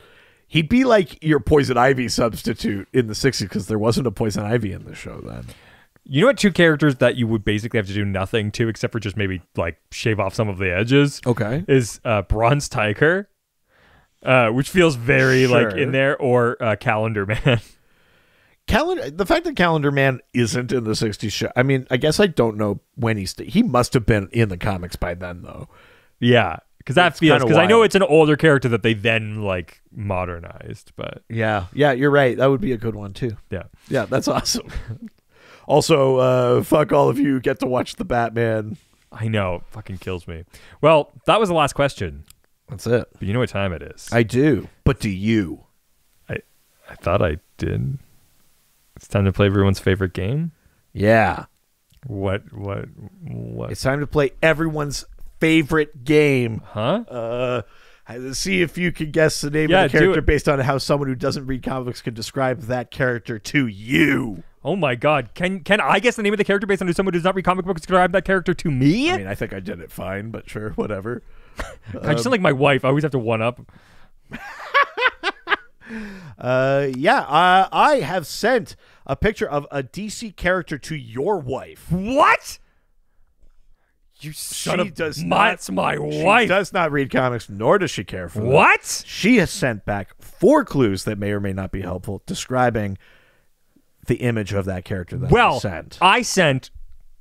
he'd be like your poison ivy substitute in the 60s because there wasn't a poison ivy in the show then You know what? Two characters that you would basically have to do nothing to, except for just maybe like shave off some of the edges. Okay. Is uh, Bronze Tiger, uh, which feels very like in there, or uh, Calendar Man. calendar the fact that calendar man isn't in the 60s show i mean i guess i don't know when he's he must have been in the comics by then though yeah, because that feels because I know it's an older character that they then like modernized, but yeah yeah you're right that would be a good one too yeah, yeah that's awesome also uh fuck all of you get to watch the batman I know, it fucking kills me. Well, that was the last question. that's it But you know what time it is? i do but do you I I thought I did. It's time to play everyone's favorite game. Yeah. What? What? What? It's time to play everyone's favorite game. huh? Uh, see if you can guess the name Yeah, of the character based on how someone who doesn't read comics can describe that character to you. Oh my God! Can can I guess the name of the character based on who someone who does not read comic books describe that character to me? I mean, I think I did it fine, but sure, whatever. I just sound like my wife. I always have to one up. Uh, yeah, uh, I have sent a picture of a DC character to your wife. What? You son she of does my, not. My wife. does not read comics, nor does she care for them. What? She has sent back four clues that may or may not be helpful, describing the image of that character that I Well, sent. I sent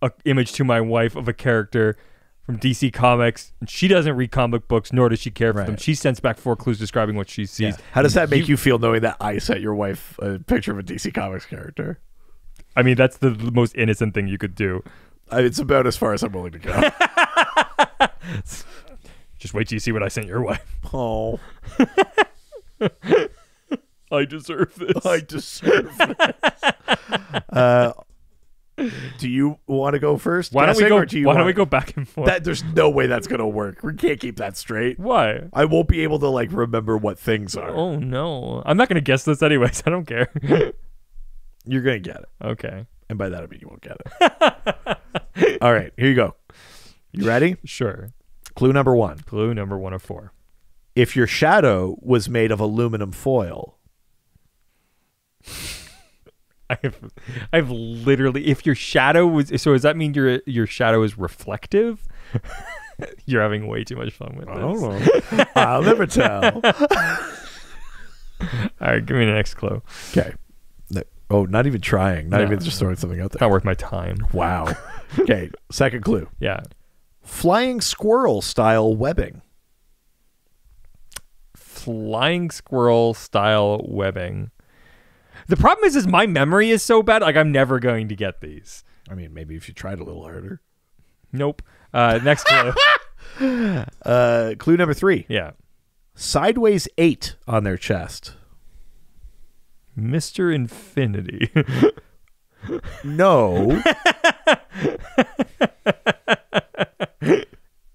an image to my wife of a character from DC Comics. and She doesn't read comic books, nor does she care for them. She sends back four clues describing what she sees. How does that make you, feel knowing that I sent your wife a picture of a DC Comics character? I mean, that's the most innocent thing you could do. It's about as far as I'm willing to go. Just wait till you see what I sent your wife. oh, I deserve this. I deserve this. uh, do you want to go first? Why don't we guessing, go? or do you Why don't want- we go back and forth? That there's no way that's gonna work. We can't keep that straight. Why? I won't be able to like remember what things are. Oh no! I'm not gonna guess this anyways. I don't care. You're gonna get it, okay. And by that I mean you won't get it. All right, here you go. You ready? Sure. Clue number one: Clue number one of four. If your shadow was made of aluminum foil, I've, I've literally. If your shadow was, so does that mean your your shadow is reflective? You're having way too much fun with this. I don't know. I'll never tell. All right, give me the next clue. Okay. Oh, not even trying. Not No. even just throwing something out there. Not worth my time. Wow. okay. Second clue: Yeah. flying squirrel style webbing. Flying squirrel style webbing. The problem is, is my memory is so bad. Like I'm never going to get these. I mean, maybe if you tried a little harder. Nope. Uh, next clue. Uh, clue number three: yeah. sideways eight on their chest. Mr. Infinity. No.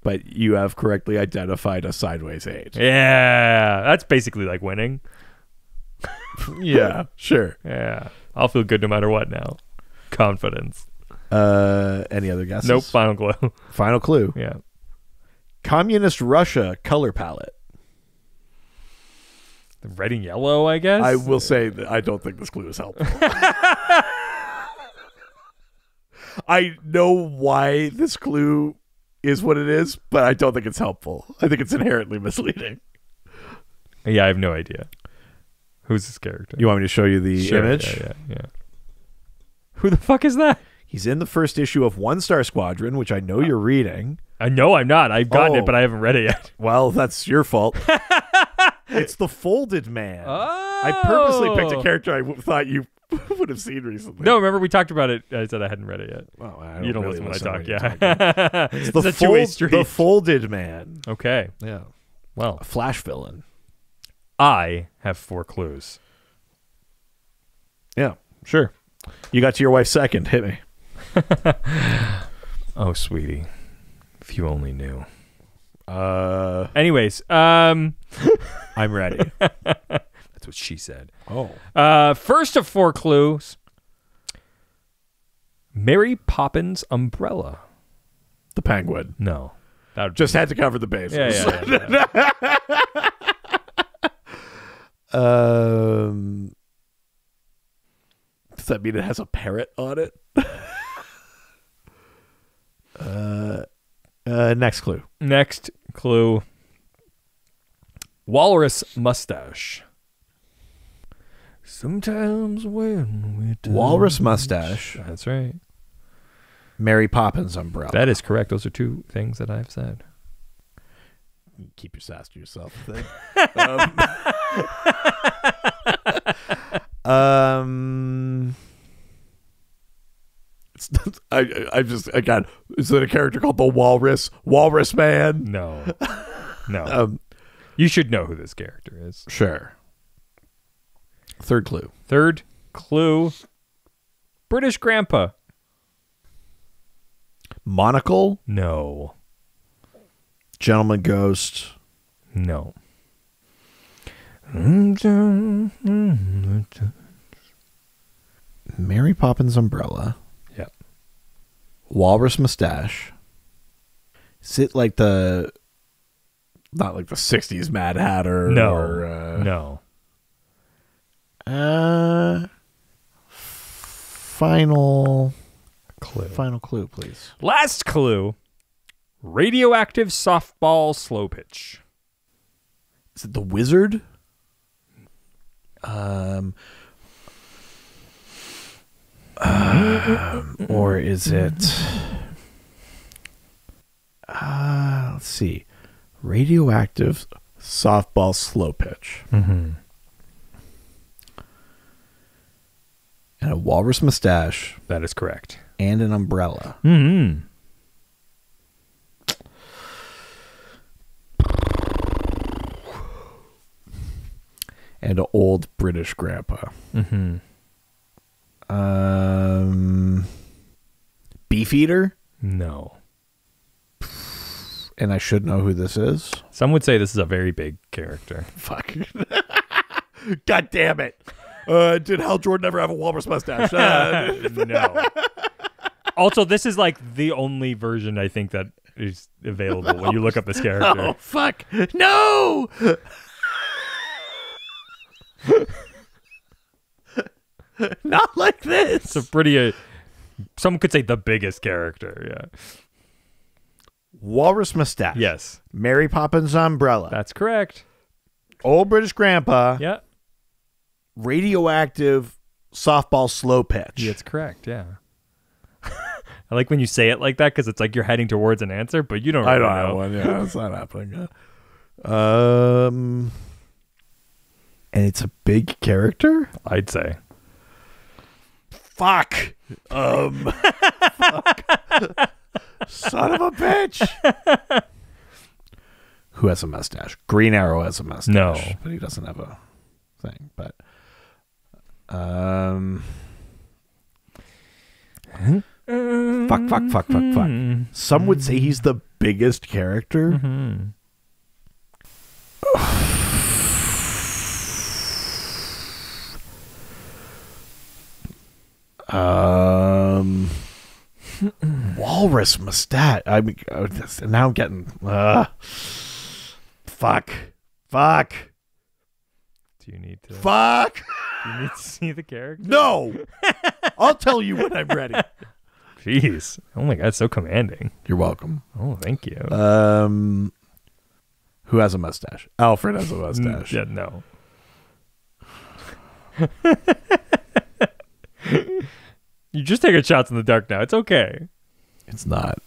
but you have correctly identified a sideways eight. yeah. That's basically like winning. Yeah, sure. Yeah. I'll feel good no matter what now. Confidence. Uh, any other guesses? Nope. Final clue. Final clue: yeah. communist Russia color palette. The red and yellow, I guess. I will say that I don't think this clue is helpful. I know why this clue is what it is, but I don't think it's helpful. I think it's inherently misleading. Yeah, I have no idea. Who's this character? You want me to show you the Sure, image? Yeah, yeah, yeah. Who the fuck is that? He's in the first issue of One Star Squadron, which I know uh, you're reading. I know I'm not. I've gotten Oh. it, but I haven't read it yet. Well, that's your fault. it's the Folded Man. I purposely picked a Oh. character I w- thought you would have seen recently. No, remember we talked about it. I said I hadn't read it yet. Well, I you don't really listen when I talk. Yeah, It's it's the, a two-way fold, street. the Folded Man. okay. Yeah. Well, A Flash villain. I have four clues. Yeah, sure. You got to your wife second. Hit me. Oh, sweetie, if you only knew. Uh, Anyways, um, I'm ready. that's what she said. oh. Uh, first of four clues. Mary Poppins umbrella. The Penguin. No, that would Just had to cover the bases. yeah, yeah, yeah, yeah. Um, does that mean it has a parrot on it? uh, uh, next clue. Next clue. Walrus mustache. Sometimes when we touch- Walrus mustache. That's right. Mary Poppins umbrella. That is correct. Those are two things that I've said. Keep your sass to yourself. I um, um, I, I I just again. Is it a character called the Walrus? Walrus Man. No. No. Um, you should know who this character is. sure. Third clue. Third clue. British grandpa. Monocle, No. Gentleman Ghost, No. Mary Poppins umbrella. Walrus mustache. Is it like the not like the '60s Mad Hatter? No. or, uh, no. Uh, final Clue. Final clue, please. Last clue. Radioactive softball slow pitch. Is it the Wizard? Um, um, or is it? Uh, let's see. Radioactive softball slow pitch. Mm-hmm. And a walrus mustache. That is correct. And an umbrella. Mm-hmm. And an old British grandpa. Mm-hmm. Um, Beefeater? No. And I should know who this is. Some would say this is a very big character. Fuck. God damn it. Uh, did Hal Jordan ever have a walrus mustache? Uh, no. Also, this is like the only version I think that is available when you look up this character. Oh, fuck. No! Not like this. It's a pretty. Uh, some could say the biggest character. Yeah. Walrus mustache. Yes. Mary Poppins umbrella. That's correct. Old British grandpa. Yeah. Radioactive softball slow pitch. That's correct. Yeah. I like when you say it like that because it's like you're heading towards an answer, but you don't. I Really don't know. have one. Yeah, it's not happening. Um, and it's a big character. I'd say. Fuck. Um. fuck. Son of a bitch. Who has a mustache? Green Arrow has a mustache. No. but he doesn't have a thing. But um. Fuck, fuck, fuck, fuck, fuck. Some would say he's the biggest character. Mm-hmm. Um, walrus mustache. I mean, uh, now I'm getting. Uh, fuck. Fuck. Do you need to? Fuck. Do you need to see the character? No. I'll tell you when I'm ready. Jeez. Oh my god, so commanding. You're welcome. Oh, thank you. Um, who has a mustache? Alfred has a mustache. yeah, no. you just take a shots in the dark now. It's okay. It's not.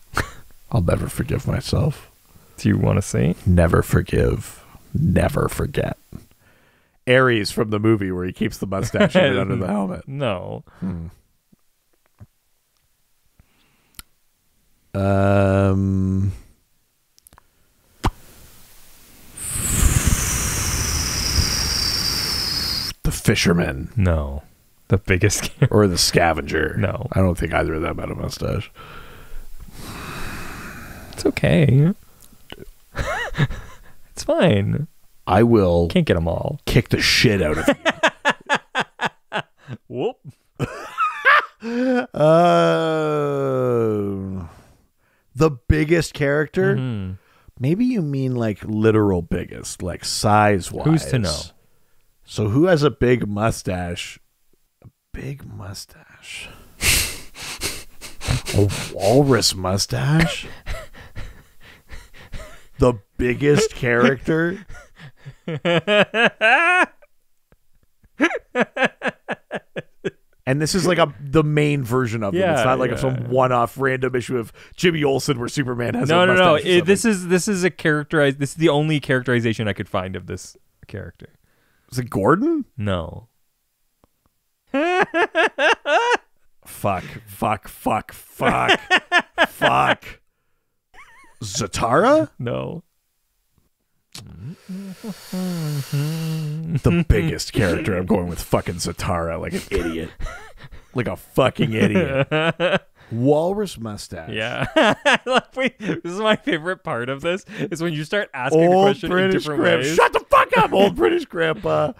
I'll never forgive myself. Do you want to see? Never forgive. Never forget. Ares from the movie where he keeps the mustache under the helmet. No. Hmm. Um. The fisherman No. The biggest character. or the scavenger. No. I don't think either of them had a mustache. It's okay. it's fine. I will Can't get them all. kick the shit out of you. Whoop. Uh, the biggest character? Mhm. Maybe you mean like literal biggest, like size wise. Who's to know? So who has a big mustache? Big mustache. a walrus mustache? the biggest character? And this is like a the main version of them. It's not like yeah. some one-off random issue of Jimmy Olsen where Superman has no, a no, mustache. no. It, this is this is a characterized. This is the only characterization I could find of this character. is it Gordon? No. Fuck, fuck, fuck, fuck, fuck. Zatara? No. The biggest character. I'm going with fucking Zatara like an idiot. like a fucking idiot. Walrus mustache. Yeah. Like, wait, this is my favorite part of this is when you start asking the Old question in different grandpa. ways. Shut the fuck up, old British grandpa.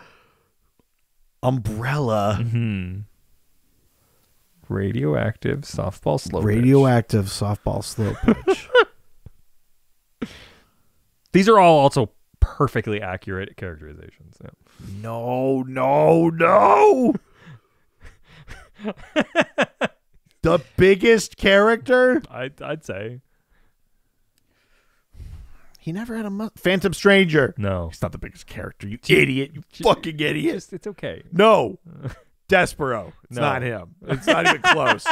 Umbrella. Mm-hmm. Radioactive softball slow pitch. Radioactive softball slow pitch. These are all also perfectly accurate characterizations. Yeah. no, no, no. the biggest character? I'd, I'd say He never had a mu- Phantom Stranger. no. He's not the biggest character. You idiot. You fucking idiot. Just, it's okay. No. Despero. It's No. not him. It's not even close.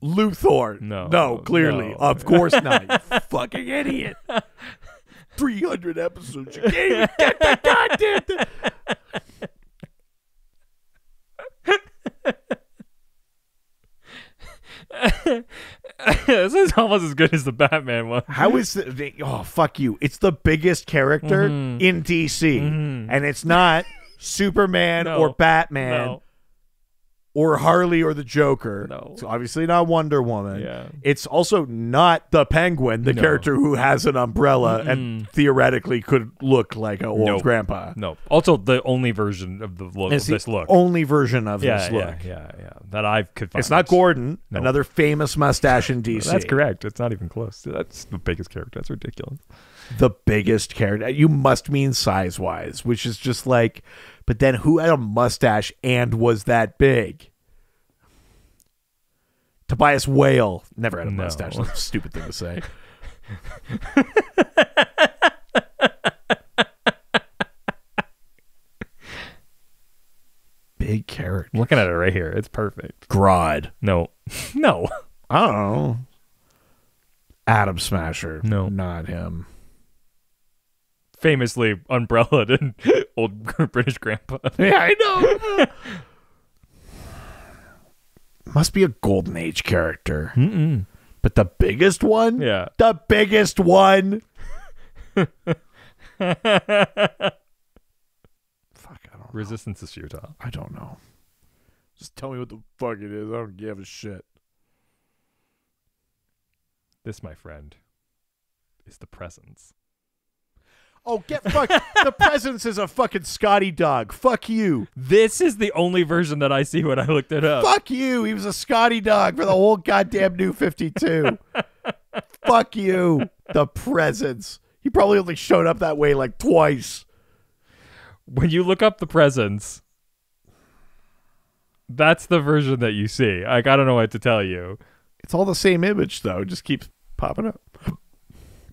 Luthor. No. No, clearly. No. Of course not. You fucking idiot. 300 episodes. You can't even get the goddamn thing. this is almost as good as the Batman one. How is the, the- oh fuck you? It's the biggest character Mhm. in DC, Mhm. and it's not Superman No. or Batman No. Or Harley or the Joker. No. It's obviously not Wonder Woman. Yeah. It's also not the Penguin, the No. character who has an umbrella and theoretically could look like an old Nope. grandpa. No. Also, the only version of the look It's of the this look. only version of yeah, this yeah, look. yeah, yeah. yeah. That I could find. It's not Gordon, No. another famous mustache in DC. That's correct. It's not even close. That's the biggest character. That's ridiculous. The biggest character. You must mean size wise, which is just like, but then who had a mustache and was that big? Tobias Whale never had a No. mustache. That's a stupid thing to say. big character. I'm looking at it right here. It's perfect. Grodd. No. no. I don't know. Adam Smasher. No. Not him. Famously umbrellaed and old British grandpa. Yeah, I know. Must be a golden age character. Mm-mm. But the biggest one? Yeah. The biggest one. Fuck, I don't Resistance is futile. I don't know. Just tell me what the fuck it is. I don't give a shit. This, my friend, is the presence. Oh, get fucked. the presence is a fucking Scotty dog. Fuck you. This is the only version that I see when I looked it up. Fuck you. He was a Scotty dog for the whole goddamn new 52. Fuck you. The presence. He probably only showed up that way like twice. When you look up the presence, that's the version that you see. Like I don't know what to tell you. It's all the same image though. It just keeps popping up.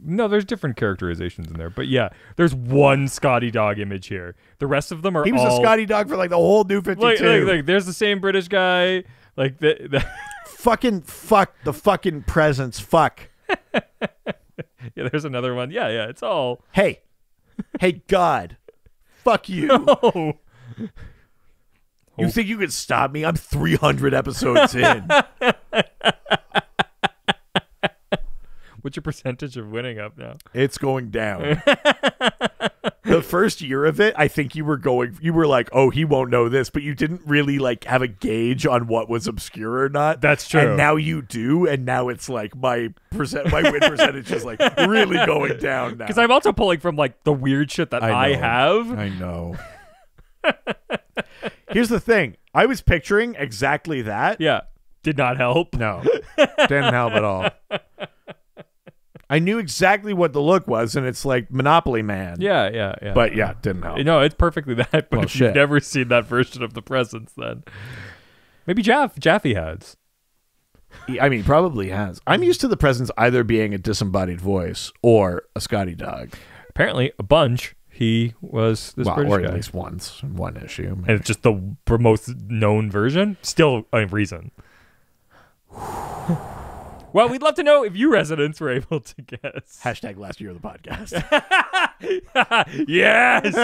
No, there's different characterizations in there, but yeah, there's one Scotty dog image here. The rest of them are He was all, a Scotty dog for like the whole new 52. Like, like, like, there's the same British guy. Like the, the fucking fuck the fucking presence. Fuck. yeah, there's another one. Yeah, yeah, it's all. Hey. Hey God. Fuck you. No. You think you could stop me? I'm 300 episodes in. What's your percentage of winning up now? It's going down. the first year of it, I think you were going you were like, "Oh, he won't know this," but you didn't really like have a gauge on what was obscure or not. That's true. And now you do, and now it's like my percent my win percentage is like really going down now. Because I'm also pulling from like the weird shit that I, know. have. I know. Here's the thing. I was picturing exactly that. Yeah, did not help. No. Didn't help at all. I knew exactly what the look was, and it's like Monopoly Man. Yeah, yeah, yeah. But yeah, didn't help. No, it's perfectly that. But Well, if shit. you've never seen that version of the presence, then maybe Jaff Jaffe has. I mean, probably has. I'm used to the presence either being a disembodied voice or a Scotty dog. Apparently, a bunch. He was this Well, British or at guy. least once in one issue. and it's just the most known version. Still a reason. well, we'd love to know if you residents were able to guess. Hashtag last year of the podcast. yes.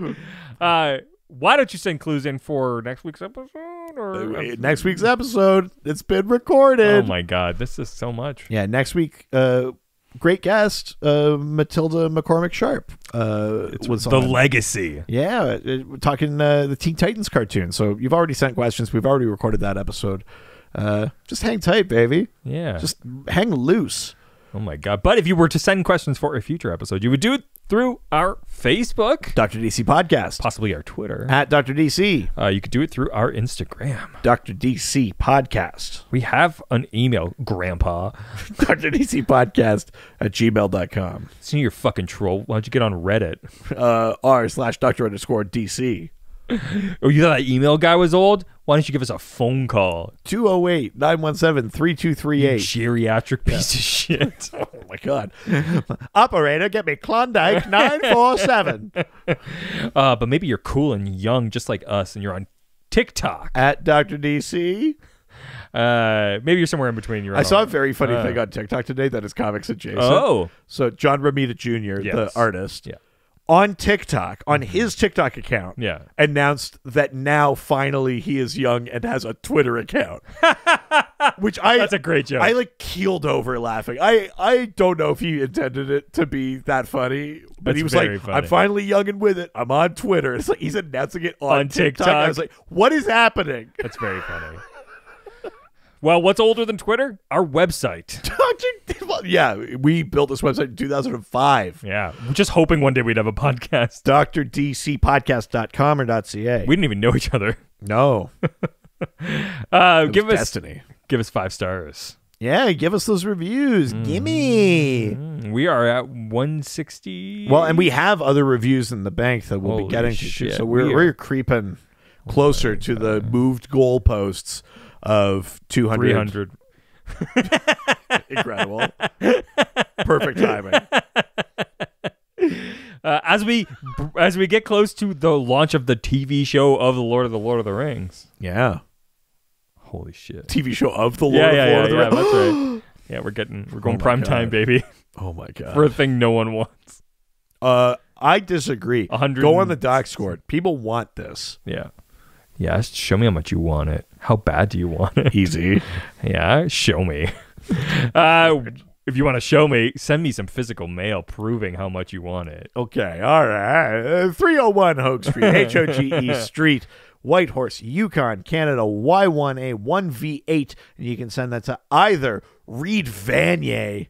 uh, why don't you send clues in for next week's episode? Or Uh, next week's episode, it's been recorded. Oh my god, this is so much. Yeah, next week, uh, great guest, uh, Matilda McCormick Sharp, uh, was the on. legacy. Yeah, uh, we're talking uh, the Teen Titans cartoon. So you've already sent questions. We've already recorded that episode. Uh, just hang tight, baby. Yeah. Just hang loose. Oh my god! But if you were to send questions for a future episode, you would do it through our Facebook, Dr. DC Podcast, possibly our Twitter. at Dr. DC, Uh, you could do it through our Instagram. Dr. DC Podcast, We have an email, Grandpa. Dr. DC Podcast at gmail.com, See your fucking troll. Why don't you get on Reddit? uh, r slash Dr. underscore DC, Oh, you thought that email guy was old? Why don't you give us a phone call? 208 917 You 3238. geriatric piece of shit. Oh my God. Operator, get me Klondike 947 Uh, but maybe you're cool and young, just like us, and you're on TikTok. at Dr. DC. Uh, maybe you're somewhere in between. You're I saw a very funny uh, thing on TikTok today that is comics adjacent. Oh. So John Romita Jr., the artist, Yeah. On TikTok, on mm-hmm. his TikTok account, Yeah. announced that now finally he is young and has a Twitter account. Which I That's a great joke. I like keeled over laughing. I I don't know if he intended it to be that funny, but That's he was like, funny. "I'm finally young and with it. I'm on Twitter." It's like he's announcing it on, On TikTok. TikTok. I was like, "What is happening?" That's very funny. well, what's older than Twitter? Our website. Dr. Well, yeah, we built this website in 2005. Yeah. We're just hoping one day we'd have a podcast. DrDCPodcast.com or .ca. We didn't even know each other. no. Uh, give us destiny. give us five stars. Yeah, give us those reviews. Gimme. Mm, We are at 160. Well, and we have other reviews in the bank that we'll Holy be getting to. So we're, we are- we're creeping closer to the moved goalposts of 200. 300. Incredible. Perfect timing. Uh, as we as we get close to the launch of the TV show of the Lord of the Lord of the Rings. Yeah. Holy shit. TV show of the Lord yeah, of yeah, Lord yeah, of the yeah, Rings. that's right. Yeah, we're getting we're going my prime God. time, baby, Oh my god. for a thing no one wants. Uh, I disagree. A hundred Go on the doc score. People want this. Yeah. Yeah, show me how much you want it. How bad do you want it? Easy. Yeah, show me. Uh, if you want to show me, send me some physical mail proving how much you want it. Okay, all right. Uh, 301 Hoge Street, H O G E Street, Whitehorse, Yukon, Canada, Y1A 1V8. And you can send that to either Reed Vanier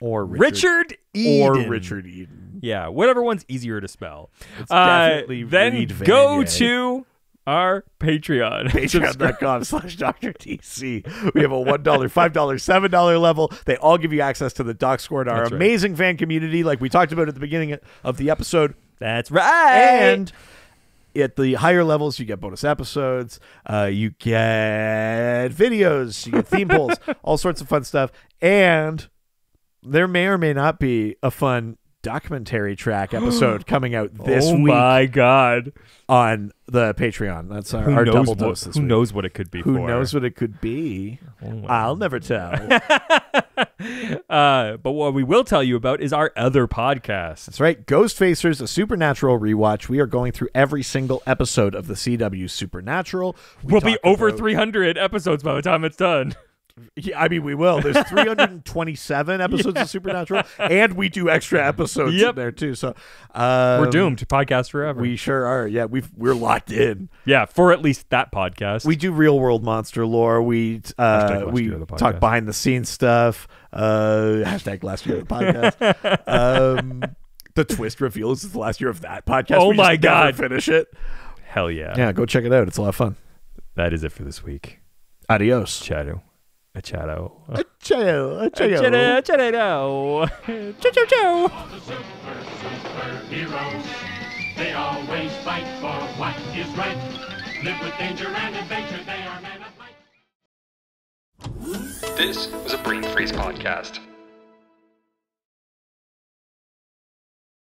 or Richard, Richard or Eden. Richard Eden. Yeah, whatever one's easier to spell. It's Uh, definitely then Reed go to our Patreon. Patreon.com slash Dr. DC. We have a $1, $5, $7 level. They all give you access to the doc and our right. amazing fan community, like we talked about at the beginning of the episode. That's right. And at the higher levels, you get bonus episodes, uh, you get videos, you get theme polls, all sorts of fun stuff. And there may or may not be a fun documentary track episode coming out this oh week my god. on the Patreon. That's our, our double dose this Who week. knows what it could be Who for? knows what it could be? Oh, I'll never tell. uh, but what we will tell you about is our other podcast. That's right. Ghost Facers, a supernatural rewatch. We are going through every single episode of the CW Supernatural. We we'll be over about- 300 episodes by the time it's done. Yeah, I mean, we will. There's 327 episodes of Supernatural, and we do extra episodes Yep. in there too. So um, We're doomed to podcast forever. We sure are. Yeah, we've we're locked in. yeah, for at least that podcast. We do real world monster lore. We uh, we year of the talk behind the scenes stuff. Uh, hashtag last year of the podcast. um, the twist reveals it's the last year of that podcast. Oh We just my God. Finish it. Hell yeah. Yeah, go check it out. It's a lot of fun. That is it for this week. Adios. Chato. A chato. Ciao. A chato. Chato. Ciao, ciao, ciao. Heroes, they always fight for what is right. Live with danger and adventure, they are men of might. This was a Brain Freeze podcast.